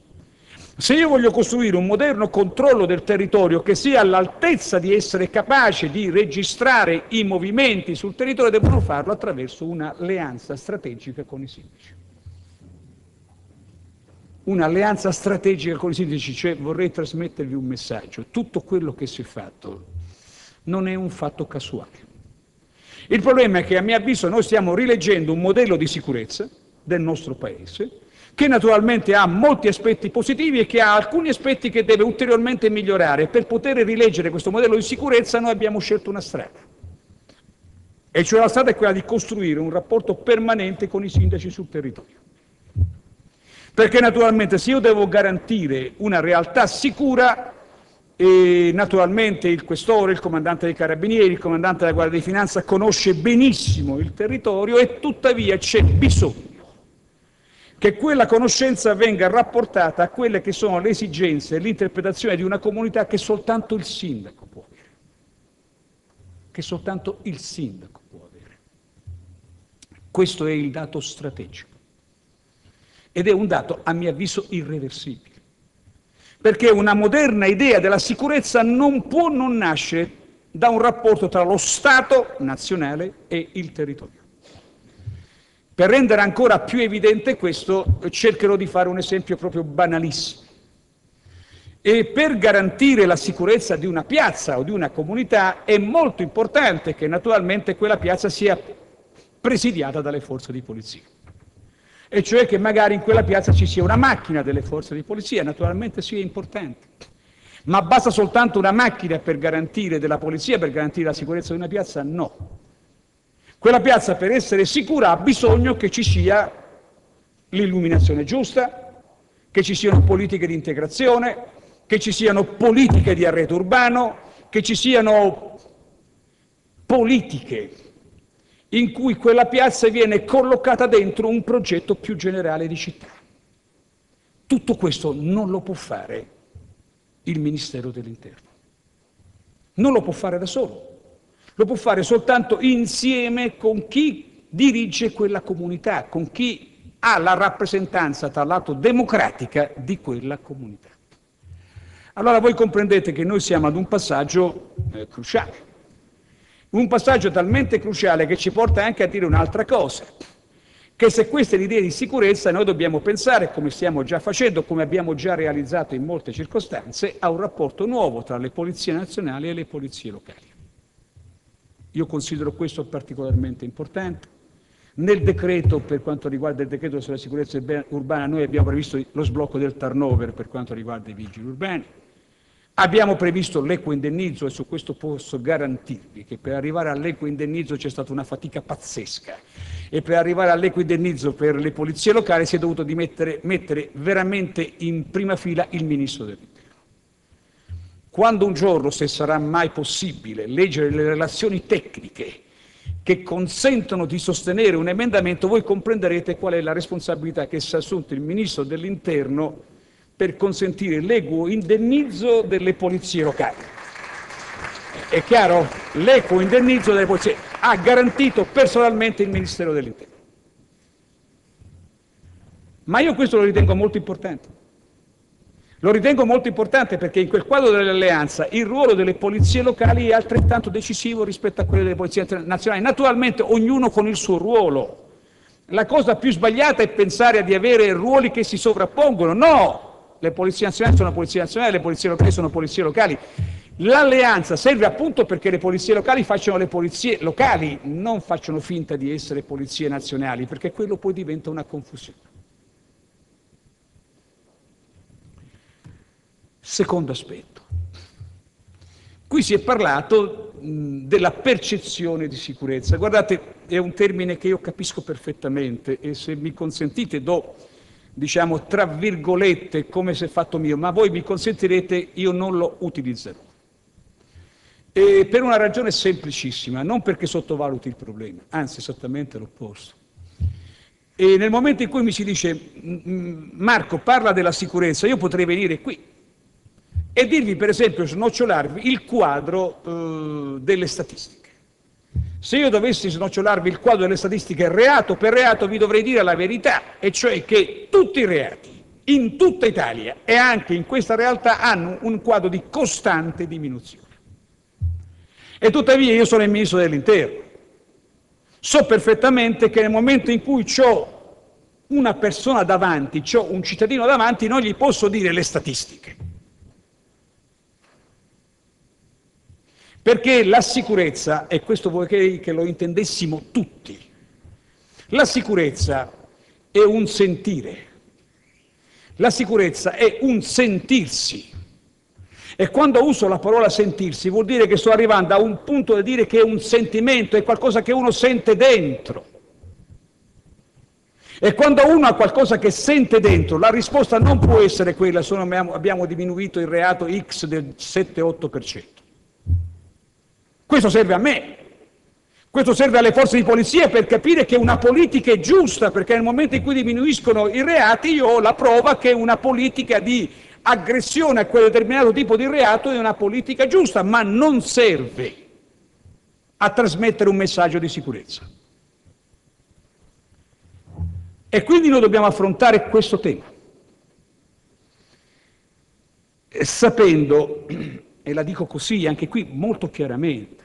Se io voglio costruire un moderno controllo del territorio che sia all'altezza di essere capace di registrare i movimenti sul territorio, devo farlo attraverso un'alleanza strategica con i sindaci un'alleanza strategica con i sindaci, cioè vorrei trasmettervi un messaggio. Tutto quello che si è fatto non è un fatto casuale. Il problema è che a mio avviso noi stiamo rileggendo un modello di sicurezza del nostro Paese che naturalmente ha molti aspetti positivi e che ha alcuni aspetti che deve ulteriormente migliorare. Per poter rileggere questo modello di sicurezza noi abbiamo scelto una strada. E cioè la strada è quella di costruire un rapporto permanente con i sindaci sul territorio. Perché naturalmente se io devo garantire una realtà sicura, e naturalmente il questore, il comandante dei carabinieri, il comandante della Guardia di Finanza conosce benissimo il territorio e tuttavia c'è bisogno che quella conoscenza venga rapportata a quelle che sono le esigenze e l'interpretazione di una comunità che soltanto il sindaco può avere. Che soltanto il sindaco può avere. Questo è il dato strategico ed è un dato a mio avviso irreversibile. Perché una moderna idea della sicurezza non può non nascere da un rapporto tra lo Stato nazionale e il territorio. Per rendere ancora più evidente questo, cercherò di fare un esempio proprio banalissimo. E per garantire la sicurezza di una piazza o di una comunità è molto importante che naturalmente quella piazza sia presidiata dalle forze di polizia e cioè che magari in quella piazza ci sia una macchina delle forze di polizia, naturalmente è importante, ma basta soltanto una macchina per garantire della polizia, per garantire la sicurezza di una piazza? No. Quella piazza per essere sicura ha bisogno che ci sia l'illuminazione giusta, che ci siano politiche di integrazione, che ci siano politiche di arredo urbano, che ci siano politiche in cui quella piazza viene collocata dentro un progetto più generale di città. Tutto questo non lo può fare il Ministero dell'Interno. Non lo può fare da solo, lo può fare soltanto insieme con chi dirige quella comunità, con chi ha la rappresentanza, tra l'altro democratica, di quella comunità. Allora voi comprendete che noi siamo ad un passaggio eh, cruciale. Un passaggio talmente cruciale che ci porta anche a dire un'altra cosa, che se questa è l'idea di sicurezza noi dobbiamo pensare, come stiamo già facendo, come abbiamo già realizzato in molte circostanze, a un rapporto nuovo tra le polizie nazionali e le polizie locali. Io considero questo particolarmente importante, Nel decreto, per quanto riguarda il decreto sulla sicurezza urbana, noi abbiamo previsto lo sblocco del turnover per quanto riguarda i vigili urbani. Abbiamo previsto l'equo indennizzo e su questo posso garantirvi che per arrivare all'equo indennizzo c'è stata una fatica pazzesca e per arrivare all'equo indennizzo per le polizie locali si è dovuto mettere, veramente in prima fila il Ministro dell'Interno. Quando un giorno, se sarà mai possibile, leggere le relazioni tecniche che consentono di sostenere un emendamento, voi comprenderete qual è la responsabilità che si è assunto il Ministro dell'Interno per consentire l'equo indennizzo delle polizie locali. È chiaro? L'equo indennizzo delle polizie ha garantito personalmente il Ministero dell'Interno. Ma io questo lo ritengo molto importante. Lo ritengo molto importante perché in quel quadro dell'alleanza il ruolo delle polizie locali è altrettanto decisivo rispetto a quello delle polizie nazionali. Naturalmente ognuno con il suo ruolo. La cosa più sbagliata è pensare di avere ruoli che si sovrappongono. No, le polizie nazionali sono polizie nazionali, le polizie locali sono polizie locali. L'alleanza serve appunto perché le polizie locali facciano le polizie locali, non facciano finta di essere polizie nazionali, perché quello poi diventa una confusione. Secondo aspetto. Qui si è parlato della percezione di sicurezza. Guardate, è un termine che io capisco perfettamente e se mi consentite do diciamo, tra virgolette, come se fatto mio, ma voi mi consentirete, io non lo utilizzerò. E per una ragione semplicissima, non perché sottovaluti il problema, anzi esattamente l'opposto. E nel momento in cui mi si dice, Marco parla della sicurezza, io potrei venire qui e dirvi per esempio, snocciolarvi il quadro eh, delle statistiche. Se io dovessi snocciolarvi il quadro delle statistiche reato per reato, vi dovrei dire la verità, e cioè che tutti i reati in tutta Italia e anche in questa realtà hanno un quadro di costante diminuzione. E tuttavia io sono il ministro dell'interno. So perfettamente che nel momento in cui ho una persona davanti, ho un cittadino davanti, non gli posso dire le statistiche. Perché la sicurezza, e questo vorrei che lo intendessimo tutti, la sicurezza è un sentire, la sicurezza è un sentirsi. E quando uso la parola sentirsi vuol dire che sto arrivando a un punto di dire che è un sentimento, è qualcosa che uno sente dentro. E quando uno ha qualcosa che sente dentro, la risposta non può essere quella, sono, abbiamo diminuito il reato X del 7-8%. Questo serve a me, questo serve alle forze di polizia per capire che una politica è giusta, perché nel momento in cui diminuiscono i reati io ho la prova che una politica di aggressione a quel determinato tipo di reato è una politica giusta, ma non serve a trasmettere un messaggio di sicurezza. E quindi noi dobbiamo affrontare questo tema, sapendo e la dico così anche qui molto chiaramente,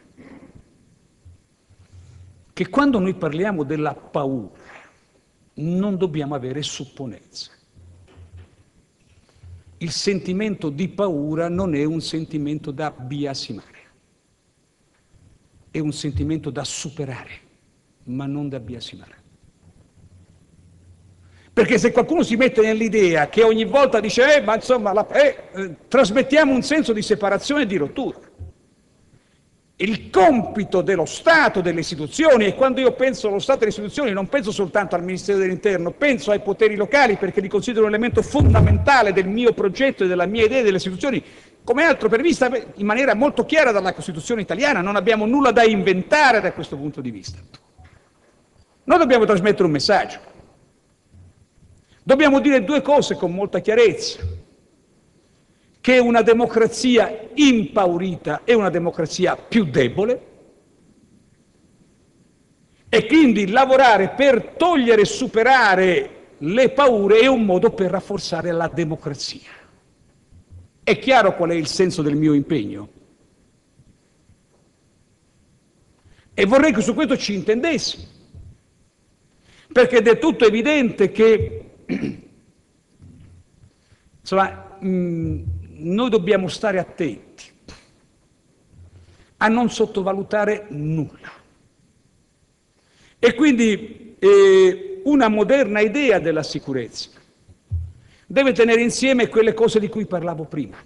che quando noi parliamo della paura non dobbiamo avere supponenze. Il sentimento di paura non è un sentimento da biasimare, è un sentimento da superare, ma non da biasimare. Perché se qualcuno si mette nell'idea che ogni volta dice, eh, ma insomma, la, eh, eh, trasmettiamo un senso di separazione e di rottura. Il compito dello Stato, delle istituzioni, e quando io penso allo Stato e alle istituzioni non penso soltanto al Ministero dell'Interno, penso ai poteri locali perché li considero un elemento fondamentale del mio progetto e della mia idea delle istituzioni, come altro prevista in maniera molto chiara dalla Costituzione italiana, non abbiamo nulla da inventare da questo punto di vista. Noi dobbiamo trasmettere un messaggio. Dobbiamo dire due cose con molta chiarezza, che una democrazia impaurita è una democrazia più debole e quindi lavorare per togliere e superare le paure è un modo per rafforzare la democrazia. È chiaro qual è il senso del mio impegno? E vorrei che su questo ci intendessimo, perché è del tutto evidente che Insomma, mh, noi dobbiamo stare attenti a non sottovalutare nulla. E quindi eh, una moderna idea della sicurezza. Deve tenere insieme quelle cose di cui parlavo prima.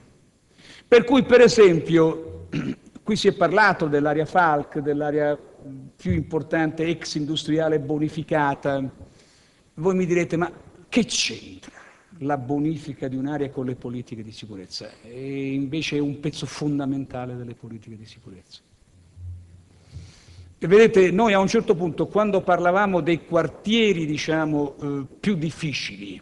Per cui, per esempio, qui si è parlato dell'area Falk, dell'area più importante ex industriale bonificata. Voi mi direte, ma che c'entra la bonifica di un'area con le politiche di sicurezza? E invece è un pezzo fondamentale delle politiche di sicurezza. E vedete, noi a un certo punto, quando parlavamo dei quartieri, diciamo, eh, più difficili,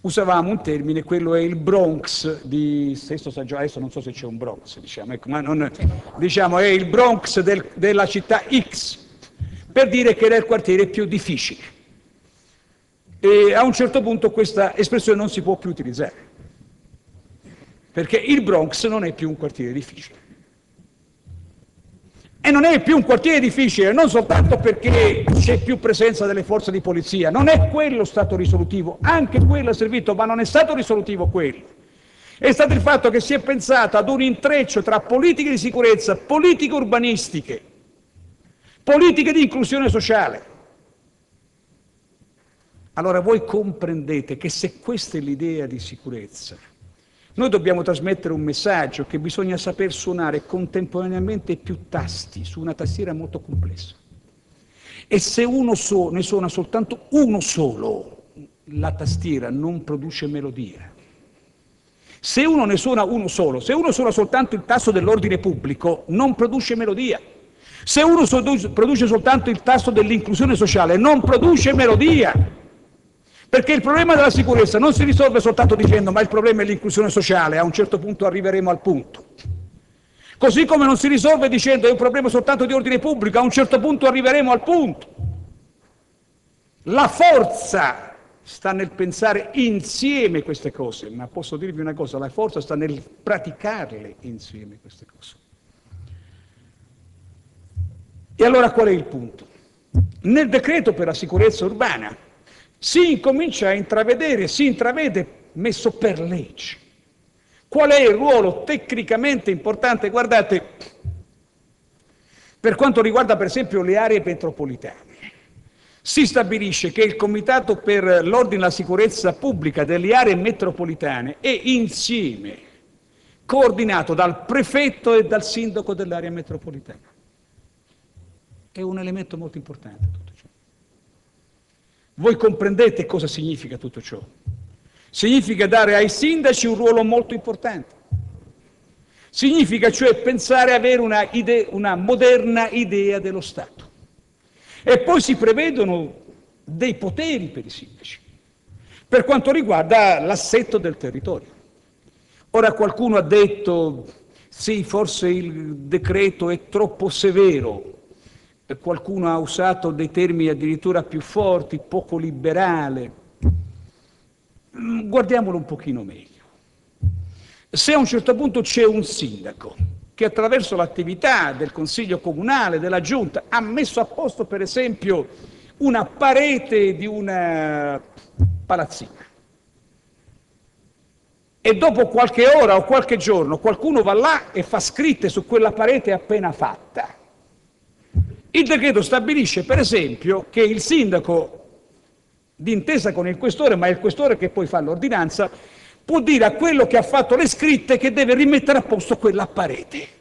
usavamo un termine, quello è il Bronx di Sesto San Giovanni, adesso non so se c'è un Bronx, diciamo, ecco, ma non, diciamo, è il Bronx del, della città X, per dire che era il quartiere più difficile. E a un certo punto questa espressione non si può più utilizzare, perché il Bronx non è più un quartiere difficile. E non è più un quartiere difficile, non soltanto perché c'è più presenza delle forze di polizia, non è quello stato risolutivo, anche quello è servito, ma non è stato risolutivo quello. È stato il fatto che si è pensato ad un intreccio tra politiche di sicurezza, politiche urbanistiche, politiche di inclusione sociale. Allora voi comprendete che se questa è l'idea di sicurezza, noi dobbiamo trasmettere un messaggio che bisogna saper suonare contemporaneamente più tasti su una tastiera molto complessa. E se uno so, ne suona soltanto uno solo, la tastiera non produce melodia. Se uno ne suona uno solo, se uno suona soltanto il tasto dell'ordine pubblico, non produce melodia. Se uno produce soltanto il tasto dell'inclusione sociale, non produce melodia. Perché il problema della sicurezza non si risolve soltanto dicendo ma il problema è l'inclusione sociale, a un certo punto arriveremo al punto. Così come non si risolve dicendo è un problema soltanto di ordine pubblico, a un certo punto arriveremo al punto. La forza sta nel pensare insieme queste cose, ma posso dirvi una cosa, la forza sta nel praticarle insieme queste cose. E allora qual è il punto? Nel decreto per la sicurezza urbana si incomincia a intravedere, si intravede messo per legge. Qual è il ruolo tecnicamente importante? Guardate, per quanto riguarda per esempio le aree metropolitane, si stabilisce che il Comitato per l'ordine e la sicurezza pubblica delle aree metropolitane è insieme coordinato dal prefetto e dal sindaco dell'area metropolitana. È un elemento molto importante. Voi comprendete cosa significa tutto ciò? Significa dare ai sindaci un ruolo molto importante. Significa cioè pensare avere una, idea, una moderna idea dello Stato. E poi si prevedono dei poteri per i sindaci per quanto riguarda l'assetto del territorio. Ora qualcuno ha detto sì, forse il decreto è troppo severo, qualcuno ha usato dei termini addirittura più forti, poco liberale. Guardiamolo un pochino meglio. Se a un certo punto c'è un sindaco che attraverso l'attività del Consiglio Comunale, della Giunta, ha messo a posto per esempio una parete di una palazzina e dopo qualche ora o qualche giorno qualcuno va là e fa scritte su quella parete appena fatta, il decreto stabilisce, per esempio, che il sindaco, d'intesa con il questore, ma è il questore che poi fa l'ordinanza, può dire a quello che ha fatto le scritte che deve rimettere a posto quella parete.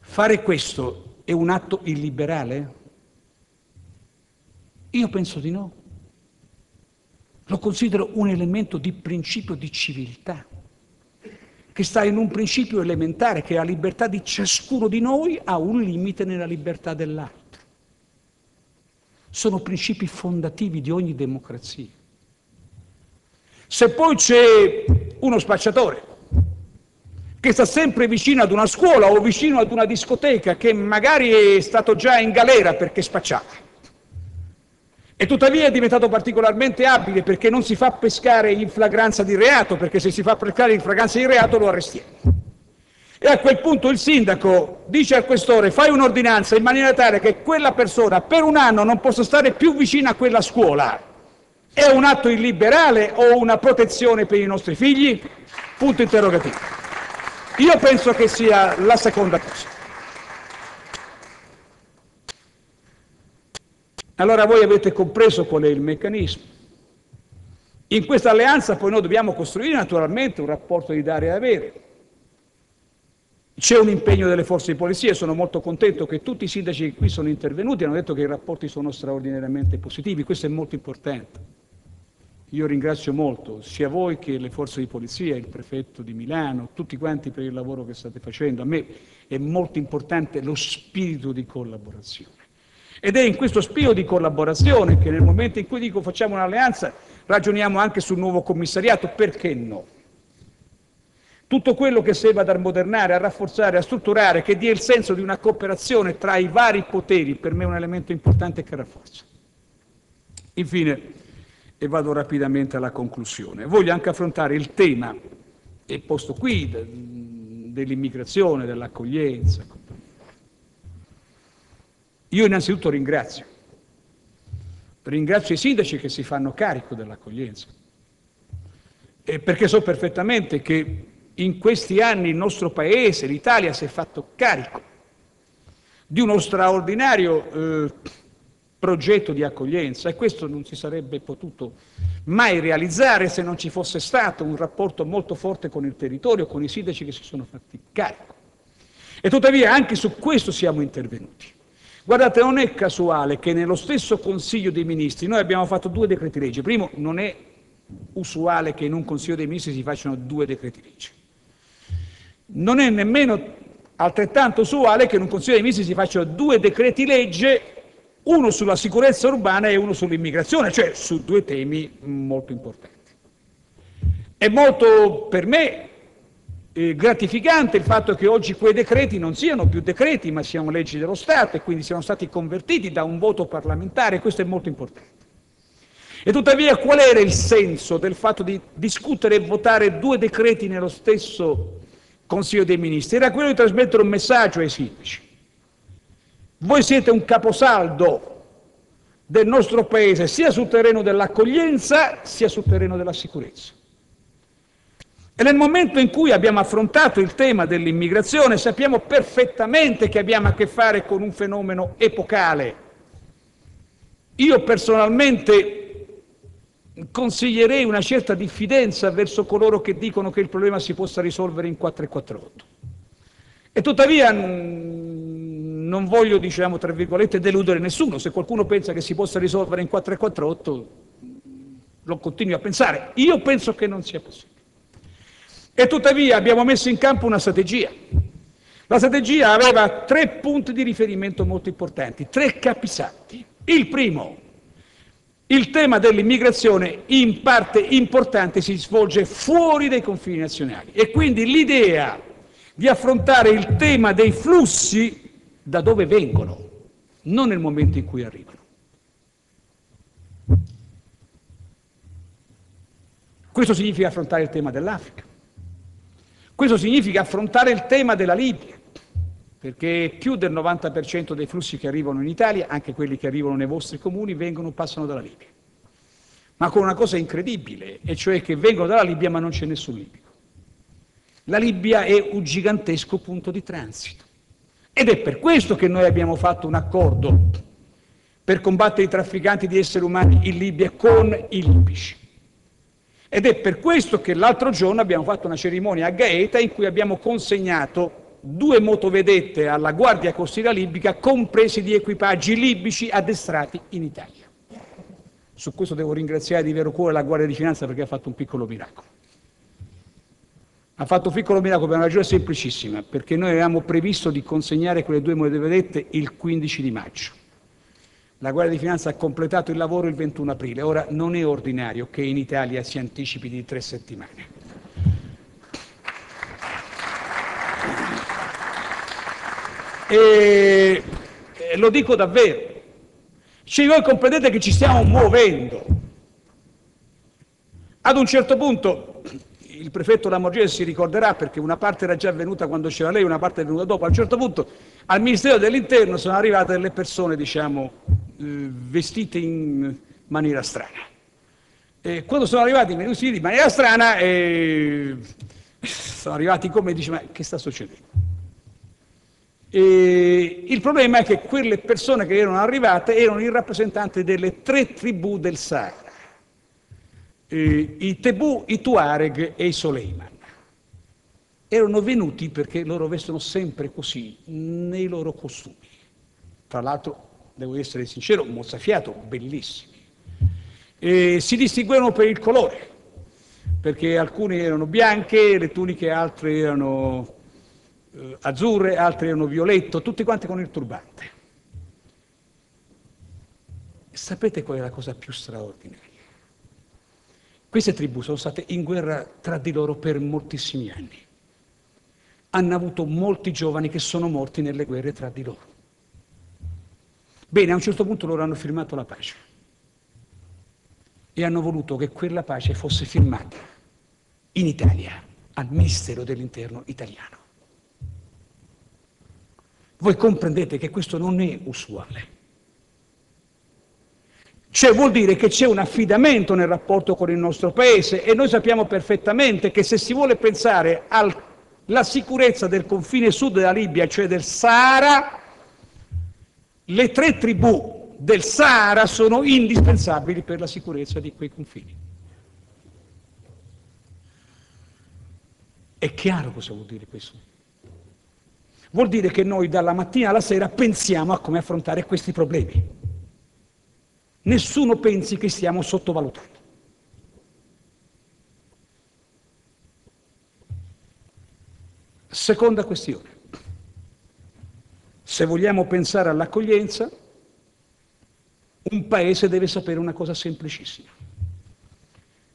Fare questo è un atto illiberale? Io penso di no. Lo considero un elemento di principio di civiltà che sta in un principio elementare, che la libertà di ciascuno di noi ha un limite nella libertà dell'altro. Sono principi fondativi di ogni democrazia. Se poi c'è uno spacciatore che sta sempre vicino ad una scuola o vicino ad una discoteca che magari è stato già in galera perché spacciava, e tuttavia è diventato particolarmente abile perché non si fa pescare in flagranza di reato, perché se si fa pescare in flagranza di reato lo arrestiamo. E a quel punto il sindaco dice al questore fai un'ordinanza in maniera tale che quella persona per un anno non possa stare più vicina a quella scuola. È un atto illiberale o una protezione per i nostri figli? Punto interrogativo. Io penso che sia la seconda cosa. Allora voi avete compreso qual è il meccanismo. In questa alleanza poi noi dobbiamo costruire naturalmente un rapporto di dare e avere. C'è un impegno delle forze di polizia, sono molto contento che tutti i sindaci che qui sono intervenuti hanno detto che i rapporti sono straordinariamente positivi, questo è molto importante. Io ringrazio molto sia voi che le forze di polizia, il prefetto di Milano, tutti quanti per il lavoro che state facendo. A me è molto importante lo spirito di collaborazione. Ed è in questo spirito di collaborazione che nel momento in cui dico facciamo un'alleanza ragioniamo anche sul nuovo commissariato, perché no? Tutto quello che serve ad ammodernare, a rafforzare, a strutturare, che dia il senso di una cooperazione tra i vari poteri, per me è un elemento importante che rafforza. Infine, e vado rapidamente alla conclusione, voglio anche affrontare il tema, è posto qui, dell'immigrazione, dell'accoglienza. Io innanzitutto ringrazio, ringrazio i sindaci che si fanno carico dell'accoglienza, perché so perfettamente che in questi anni il nostro Paese, l'Italia, si è fatto carico di uno straordinario eh, progetto di accoglienza e questo non si sarebbe potuto mai realizzare se non ci fosse stato un rapporto molto forte con il territorio, con i sindaci che si sono fatti carico. E tuttavia anche su questo siamo intervenuti. Guardate, non è casuale che nello stesso Consiglio dei Ministri noi abbiamo fatto due decreti legge. Primo, non è usuale che in un Consiglio dei Ministri si facciano due decreti legge. Non è nemmeno altrettanto usuale che in un Consiglio dei Ministri si facciano due decreti legge uno sulla sicurezza urbana e uno sull'immigrazione, cioè su due temi molto importanti. È molto per me eh, gratificante il fatto che oggi quei decreti non siano più decreti, ma siano leggi dello Stato e quindi siano stati convertiti da un voto parlamentare, questo è molto importante. E tuttavia qual era il senso del fatto di discutere e votare due decreti nello stesso Consiglio dei Ministri? Era quello di trasmettere un messaggio ai sindaci voi siete un caposaldo del nostro Paese sia sul terreno dell'accoglienza sia sul terreno della sicurezza. E nel momento in cui abbiamo affrontato il tema dell'immigrazione sappiamo perfettamente che abbiamo a che fare con un fenomeno epocale. Io personalmente consiglierei una certa diffidenza verso coloro che dicono che il problema si possa risolvere in 448. E tuttavia non voglio, diciamo, tra virgolette, deludere nessuno. Se qualcuno pensa che si possa risolvere in 448, lo continui a pensare. Io penso che non sia possibile. E tuttavia abbiamo messo in campo una strategia. La strategia aveva tre punti di riferimento molto importanti, tre capisaldi. Il primo, il tema dell'immigrazione in parte importante si svolge fuori dai confini nazionali e quindi l'idea di affrontare il tema dei flussi da dove vengono, non nel momento in cui arrivano. Questo significa affrontare il tema dell'Africa. Questo significa affrontare il tema della Libia, perché più del 90% dei flussi che arrivano in Italia, anche quelli che arrivano nei vostri comuni, vengono, passano dalla Libia. Ma con una cosa incredibile, e cioè che vengono dalla Libia ma non c'è nessun libico. La Libia è un gigantesco punto di transito. Ed è per questo che noi abbiamo fatto un accordo per combattere i trafficanti di esseri umani in Libia con i libici. Ed è per questo che l'altro giorno abbiamo fatto una cerimonia a Gaeta in cui abbiamo consegnato due motovedette alla Guardia Costiera libica compresi di equipaggi libici addestrati in Italia. Su questo devo ringraziare di vero cuore la Guardia di Finanza perché ha fatto un piccolo miracolo ha fatto un piccolo miracolo per una ragione semplicissima, perché noi avevamo previsto di consegnare quelle due motovedette il 15 di maggio. La Guardia di Finanza ha completato il lavoro il 21 aprile. Ora non è ordinario che in Italia si anticipi di tre settimane. E, e lo dico davvero. Cioè voi comprendete che ci stiamo muovendo. Ad un certo punto il prefetto Lamorgese si ricorderà perché una parte era già venuta quando c'era lei, una parte è venuta dopo. A un certo punto al Ministero dell'Interno sono arrivate delle persone, diciamo, eh, vestite in maniera strana. E quando sono arrivati vestiti in maniera strana, eh, sono arrivati come dice, ma che sta succedendo? E il problema è che quelle persone che erano arrivate erano i rappresentanti delle tre tribù del Sahara, eh, i Tebù, i Tuareg e i Soleiman. Erano venuti perché loro vestono sempre così, nei loro costumi. Tra l'altro, devo essere sincero, mozzafiato, bellissimi. E si distinguevano per il colore, perché alcune erano bianche, le tuniche altre erano eh, azzurre, altre erano violetto, tutti quanti con il turbante. Sapete qual è la cosa più straordinaria? Queste tribù sono state in guerra tra di loro per moltissimi anni. Hanno avuto molti giovani che sono morti nelle guerre tra di loro. Bene, a un certo punto loro hanno firmato la pace e hanno voluto che quella pace fosse firmata in Italia, al Ministero dell'Interno italiano. Voi comprendete che questo non è usuale. Cioè vuol dire che c'è un affidamento nel rapporto con il nostro paese e noi sappiamo perfettamente che se si vuole pensare alla sicurezza del confine sud della Libia, cioè del Sahara, le tre tribù del Sahara sono indispensabili per la sicurezza di quei confini. È chiaro cosa vuol dire questo? Vuol dire che noi dalla mattina alla sera pensiamo a come affrontare questi problemi. Nessuno pensi che stiamo sottovalutando. Seconda questione. Se vogliamo pensare all'accoglienza, un paese deve sapere una cosa semplicissima,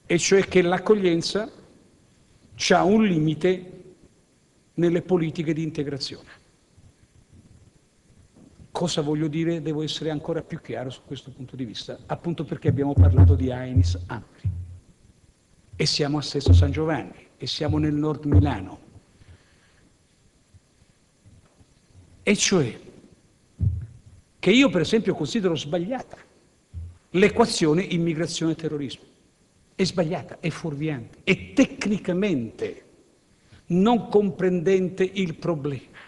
e cioè che l'accoglienza ha un limite nelle politiche di integrazione. Cosa voglio dire? Devo essere ancora più chiaro su questo punto di vista, appunto perché abbiamo parlato di Ainis Ampli e siamo a Sesto San Giovanni e siamo nel nord Milano. E cioè che io per esempio considero sbagliata l'equazione immigrazione-terrorismo. È sbagliata, è fuorviante, è tecnicamente non comprendente il problema.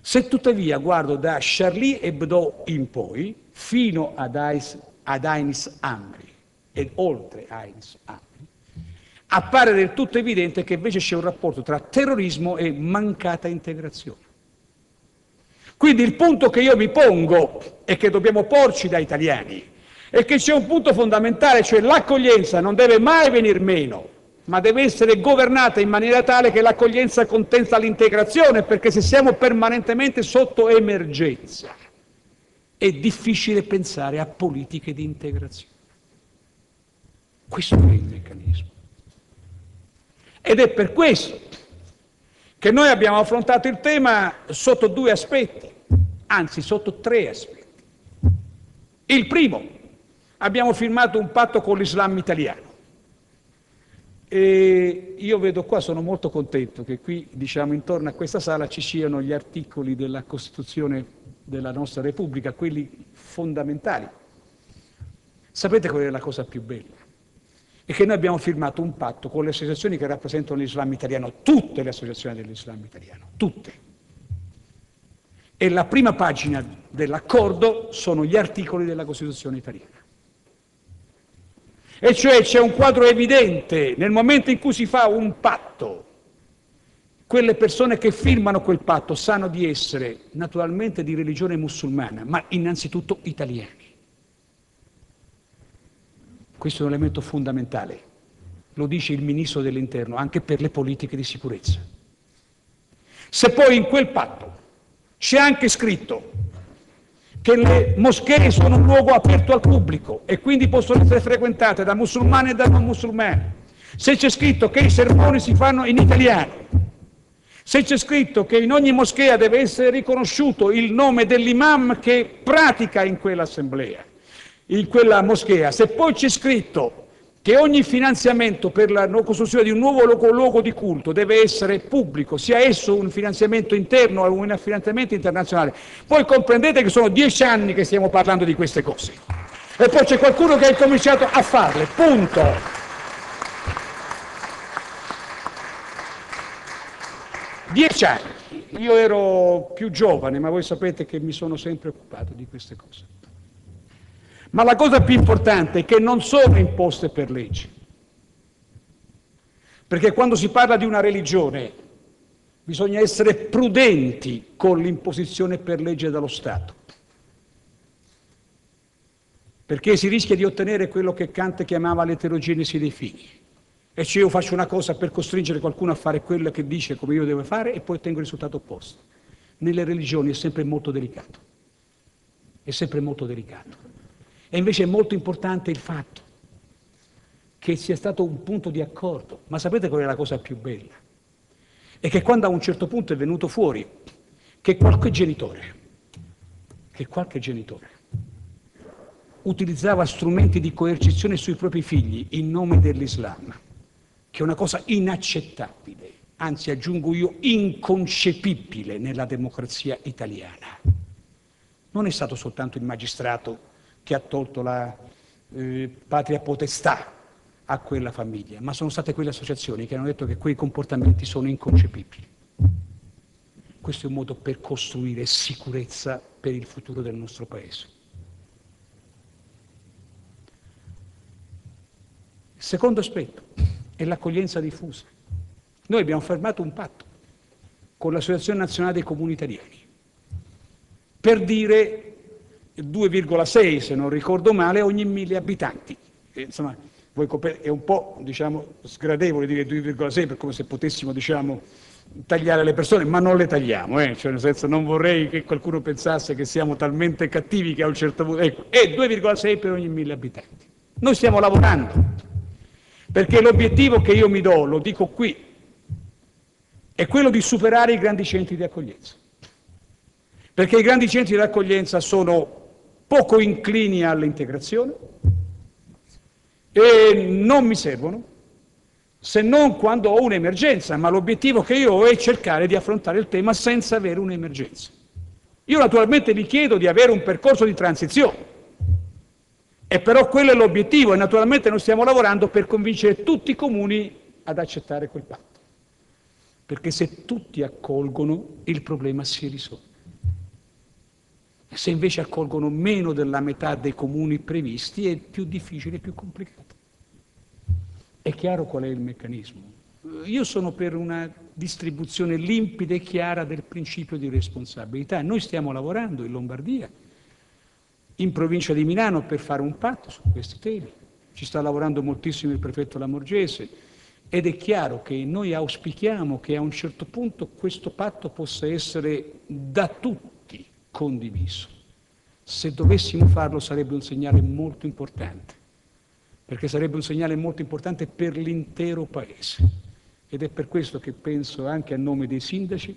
Se tuttavia guardo da Charlie Hebdo in poi, fino ad, Ais, ad Amri ed oltre Ainis Amri, appare del tutto evidente che invece c'è un rapporto tra terrorismo e mancata integrazione. Quindi il punto che io mi pongo e che dobbiamo porci da italiani è che c'è un punto fondamentale, cioè l'accoglienza non deve mai venir meno ma deve essere governata in maniera tale che l'accoglienza contenta l'integrazione, perché se siamo permanentemente sotto emergenza è difficile pensare a politiche di integrazione. Questo è il meccanismo. Ed è per questo che noi abbiamo affrontato il tema sotto due aspetti, anzi sotto tre aspetti. Il primo, abbiamo firmato un patto con l'Islam italiano e io vedo qua, sono molto contento che qui, diciamo, intorno a questa sala ci siano gli articoli della Costituzione della nostra Repubblica, quelli fondamentali. Sapete qual è la cosa più bella? È che noi abbiamo firmato un patto con le associazioni che rappresentano l'Islam italiano, tutte le associazioni dell'Islam italiano, tutte. E la prima pagina dell'accordo sono gli articoli della Costituzione italiana. E cioè c'è un quadro evidente, nel momento in cui si fa un patto, quelle persone che firmano quel patto sanno di essere naturalmente di religione musulmana, ma innanzitutto italiani. Questo è un elemento fondamentale, lo dice il Ministro dell'Interno, anche per le politiche di sicurezza. Se poi in quel patto c'è anche scritto che le moschee sono un luogo aperto al pubblico e quindi possono essere frequentate da musulmani e da non musulmani. Se c'è scritto che i sermoni si fanno in italiano, se c'è scritto che in ogni moschea deve essere riconosciuto il nome dell'imam che pratica in quell'assemblea, in quella moschea, se poi c'è scritto che ogni finanziamento per la costruzione di un nuovo luogo, luogo, di culto deve essere pubblico, sia esso un finanziamento interno o un finanziamento internazionale. Voi comprendete che sono dieci anni che stiamo parlando di queste cose. E poi c'è qualcuno che ha cominciato a farle, punto. Dieci anni. io ero più giovane, ma voi sapete che mi sono sempre occupato di queste cose. Ma la cosa più importante è che non sono imposte per legge. Perché quando si parla di una religione bisogna essere prudenti con l'imposizione per legge dello Stato. Perché si rischia di ottenere quello che Kant chiamava l'eterogenesi dei fini. E cioè io faccio una cosa per costringere qualcuno a fare quello che dice come io devo fare e poi ottengo il risultato opposto. Nelle religioni è sempre molto delicato. È sempre molto delicato. E invece è molto importante il fatto che sia stato un punto di accordo. Ma sapete qual è la cosa più bella? È che quando a un certo punto è venuto fuori che qualche genitore, che qualche genitore utilizzava strumenti di coercizione sui propri figli in nome dell'Islam, che è una cosa inaccettabile, anzi aggiungo io inconcepibile nella democrazia italiana. Non è stato soltanto il magistrato che ha tolto la eh, patria potestà a quella famiglia, ma sono state quelle associazioni che hanno detto che quei comportamenti sono inconcepibili. Questo è un modo per costruire sicurezza per il futuro del nostro Paese. Il secondo aspetto è l'accoglienza diffusa. Noi abbiamo fermato un patto con l'Associazione Nazionale dei Comuni Italiani per dire 2,6, se non ricordo male, ogni mille abitanti. E, insomma, è un po' diciamo, sgradevole dire 2,6 per come se potessimo diciamo, tagliare le persone, ma non le tagliamo, eh? cioè, nel senso non vorrei che qualcuno pensasse che siamo talmente cattivi che a un certo punto... Ecco, è 2,6 per ogni mille abitanti. Noi stiamo lavorando, perché l'obiettivo che io mi do, lo dico qui, è quello di superare i grandi centri di accoglienza. Perché i grandi centri di accoglienza sono poco inclini all'integrazione, e non mi servono se non quando ho un'emergenza, ma l'obiettivo che io ho è cercare di affrontare il tema senza avere un'emergenza. Io naturalmente vi chiedo di avere un percorso di transizione, e però quello è l'obiettivo e naturalmente noi stiamo lavorando per convincere tutti i comuni ad accettare quel patto, perché se tutti accolgono il problema si risolve. Se invece accolgono meno della metà dei comuni previsti è più difficile e più complicato. È chiaro qual è il meccanismo. Io sono per una distribuzione limpida e chiara del principio di responsabilità. Noi stiamo lavorando in Lombardia, in provincia di Milano, per fare un patto su questi temi. Ci sta lavorando moltissimo il prefetto Lamorgese ed è chiaro che noi auspichiamo che a un certo punto questo patto possa essere da tutti condiviso. Se dovessimo farlo sarebbe un segnale molto importante, perché sarebbe un segnale molto importante per l'intero Paese. Ed è per questo che penso anche a nome dei sindaci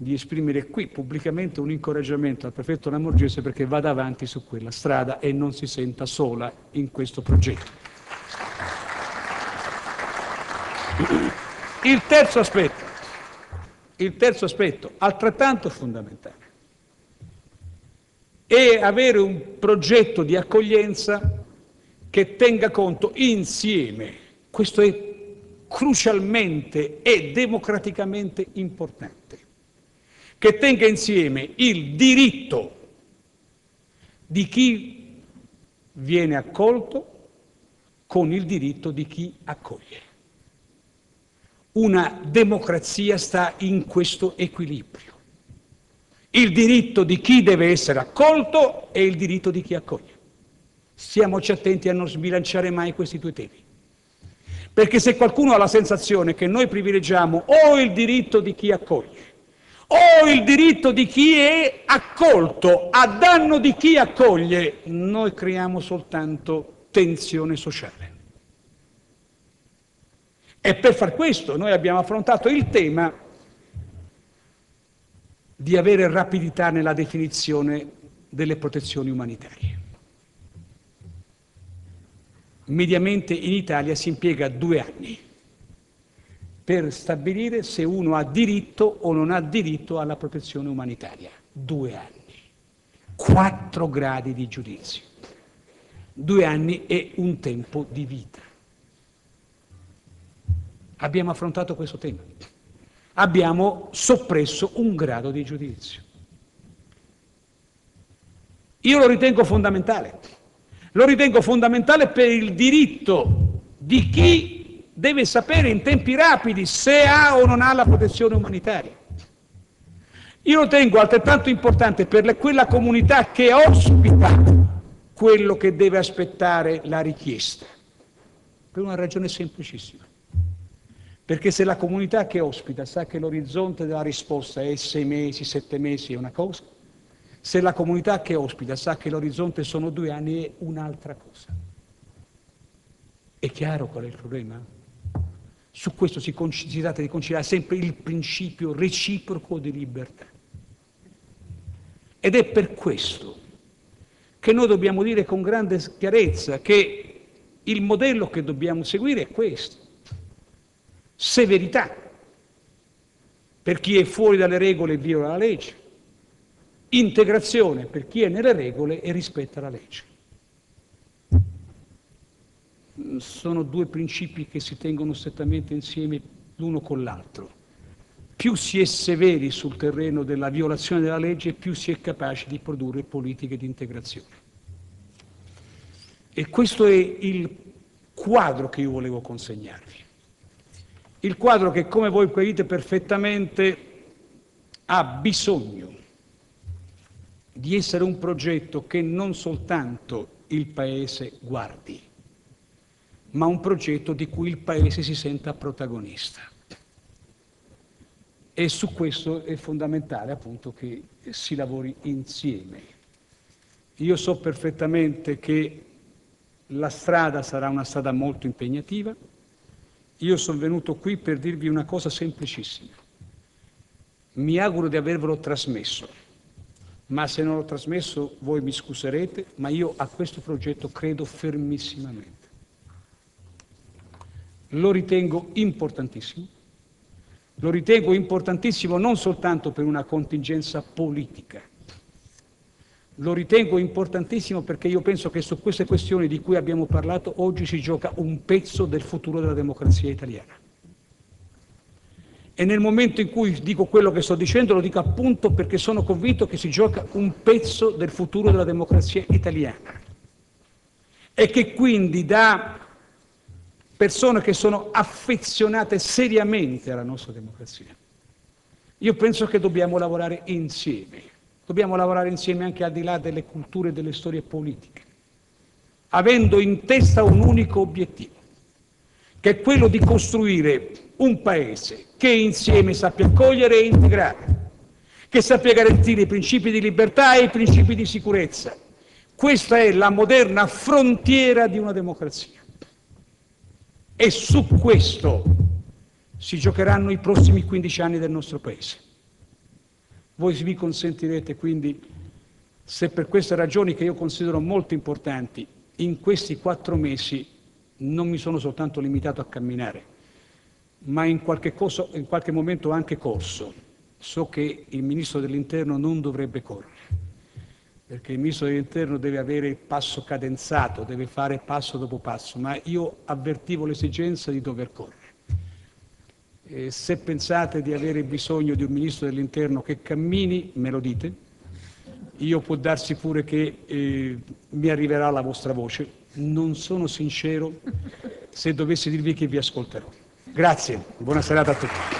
di esprimere qui pubblicamente un incoraggiamento al prefetto Lamorgese perché vada avanti su quella strada e non si senta sola in questo progetto. Il terzo aspetto, il terzo aspetto altrettanto fondamentale, e avere un progetto di accoglienza che tenga conto insieme, questo è crucialmente e democraticamente importante, che tenga insieme il diritto di chi viene accolto con il diritto di chi accoglie. Una democrazia sta in questo equilibrio il diritto di chi deve essere accolto e il diritto di chi accoglie. Stiamoci attenti a non sbilanciare mai questi due temi. Perché se qualcuno ha la sensazione che noi privilegiamo o il diritto di chi accoglie o il diritto di chi è accolto a danno di chi accoglie, noi creiamo soltanto tensione sociale. E per far questo noi abbiamo affrontato il tema di avere rapidità nella definizione delle protezioni umanitarie. Mediamente in Italia si impiega due anni per stabilire se uno ha diritto o non ha diritto alla protezione umanitaria. Due anni. Quattro gradi di giudizio. Due anni è un tempo di vita. Abbiamo affrontato questo tema. Abbiamo soppresso un grado di giudizio. Io lo ritengo fondamentale. Lo ritengo fondamentale per il diritto di chi deve sapere in tempi rapidi se ha o non ha la protezione umanitaria. Io lo tengo altrettanto importante per quella comunità che ospita quello che deve aspettare la richiesta, per una ragione semplicissima. Perché se la comunità che ospita sa che l'orizzonte della risposta è sei mesi, sette mesi è una cosa, se la comunità che ospita sa che l'orizzonte sono due anni è un'altra cosa. È chiaro qual è il problema? Su questo si, si tratta di conciliare sempre il principio reciproco di libertà. Ed è per questo che noi dobbiamo dire con grande chiarezza che il modello che dobbiamo seguire è questo. Severità per chi è fuori dalle regole e viola la legge, integrazione per chi è nelle regole e rispetta la legge. Sono due principi che si tengono strettamente insieme l'uno con l'altro. Più si è severi sul terreno della violazione della legge, più si è capaci di produrre politiche di integrazione. E questo è il quadro che io volevo consegnarvi. Il quadro che, come voi capite perfettamente, ha bisogno di essere un progetto che non soltanto il Paese guardi, ma un progetto di cui il Paese si senta protagonista. E su questo è fondamentale appunto che si lavori insieme. Io so perfettamente che la strada sarà una strada molto impegnativa. Io sono venuto qui per dirvi una cosa semplicissima. Mi auguro di avervelo trasmesso ma se non l'ho trasmesso voi mi scuserete, ma io a questo progetto credo fermissimamente. Lo ritengo importantissimo, lo ritengo importantissimo non soltanto per una contingenza politica, lo ritengo importantissimo perché io penso che su queste questioni di cui abbiamo parlato oggi si gioca un pezzo del futuro della democrazia italiana. E nel momento in cui dico quello che sto dicendo lo dico appunto perché sono convinto che si gioca un pezzo del futuro della democrazia italiana e che quindi da persone che sono affezionate seriamente alla nostra democrazia. Io penso che dobbiamo lavorare insieme, dobbiamo lavorare insieme anche al di là delle culture e delle storie politiche, avendo in testa un unico obiettivo, che è quello di costruire un paese che insieme sappia accogliere e integrare, che sappia garantire i principi di libertà e i principi di sicurezza. Questa è la moderna frontiera di una democrazia. E su questo si giocheranno i prossimi 15 anni del nostro Paese. Voi vi consentirete quindi, se per queste ragioni che io considero molto importanti, in questi quattro mesi non mi sono soltanto limitato a camminare, ma in qualche, cosa, in qualche momento anche corso. So che il Ministro dell'Interno non dovrebbe correre, perché il Ministro dell'Interno deve avere il passo cadenzato, deve fare passo dopo passo, ma io avvertivo l'esigenza di dover correre. E se pensate di avere bisogno di un Ministro dell'Interno che cammini, me lo dite. Io può darsi pure che eh, mi arriverà la vostra voce. Non sono sincero se dovessi dirvi che vi ascolterò. Grazie, buona serata a tutti.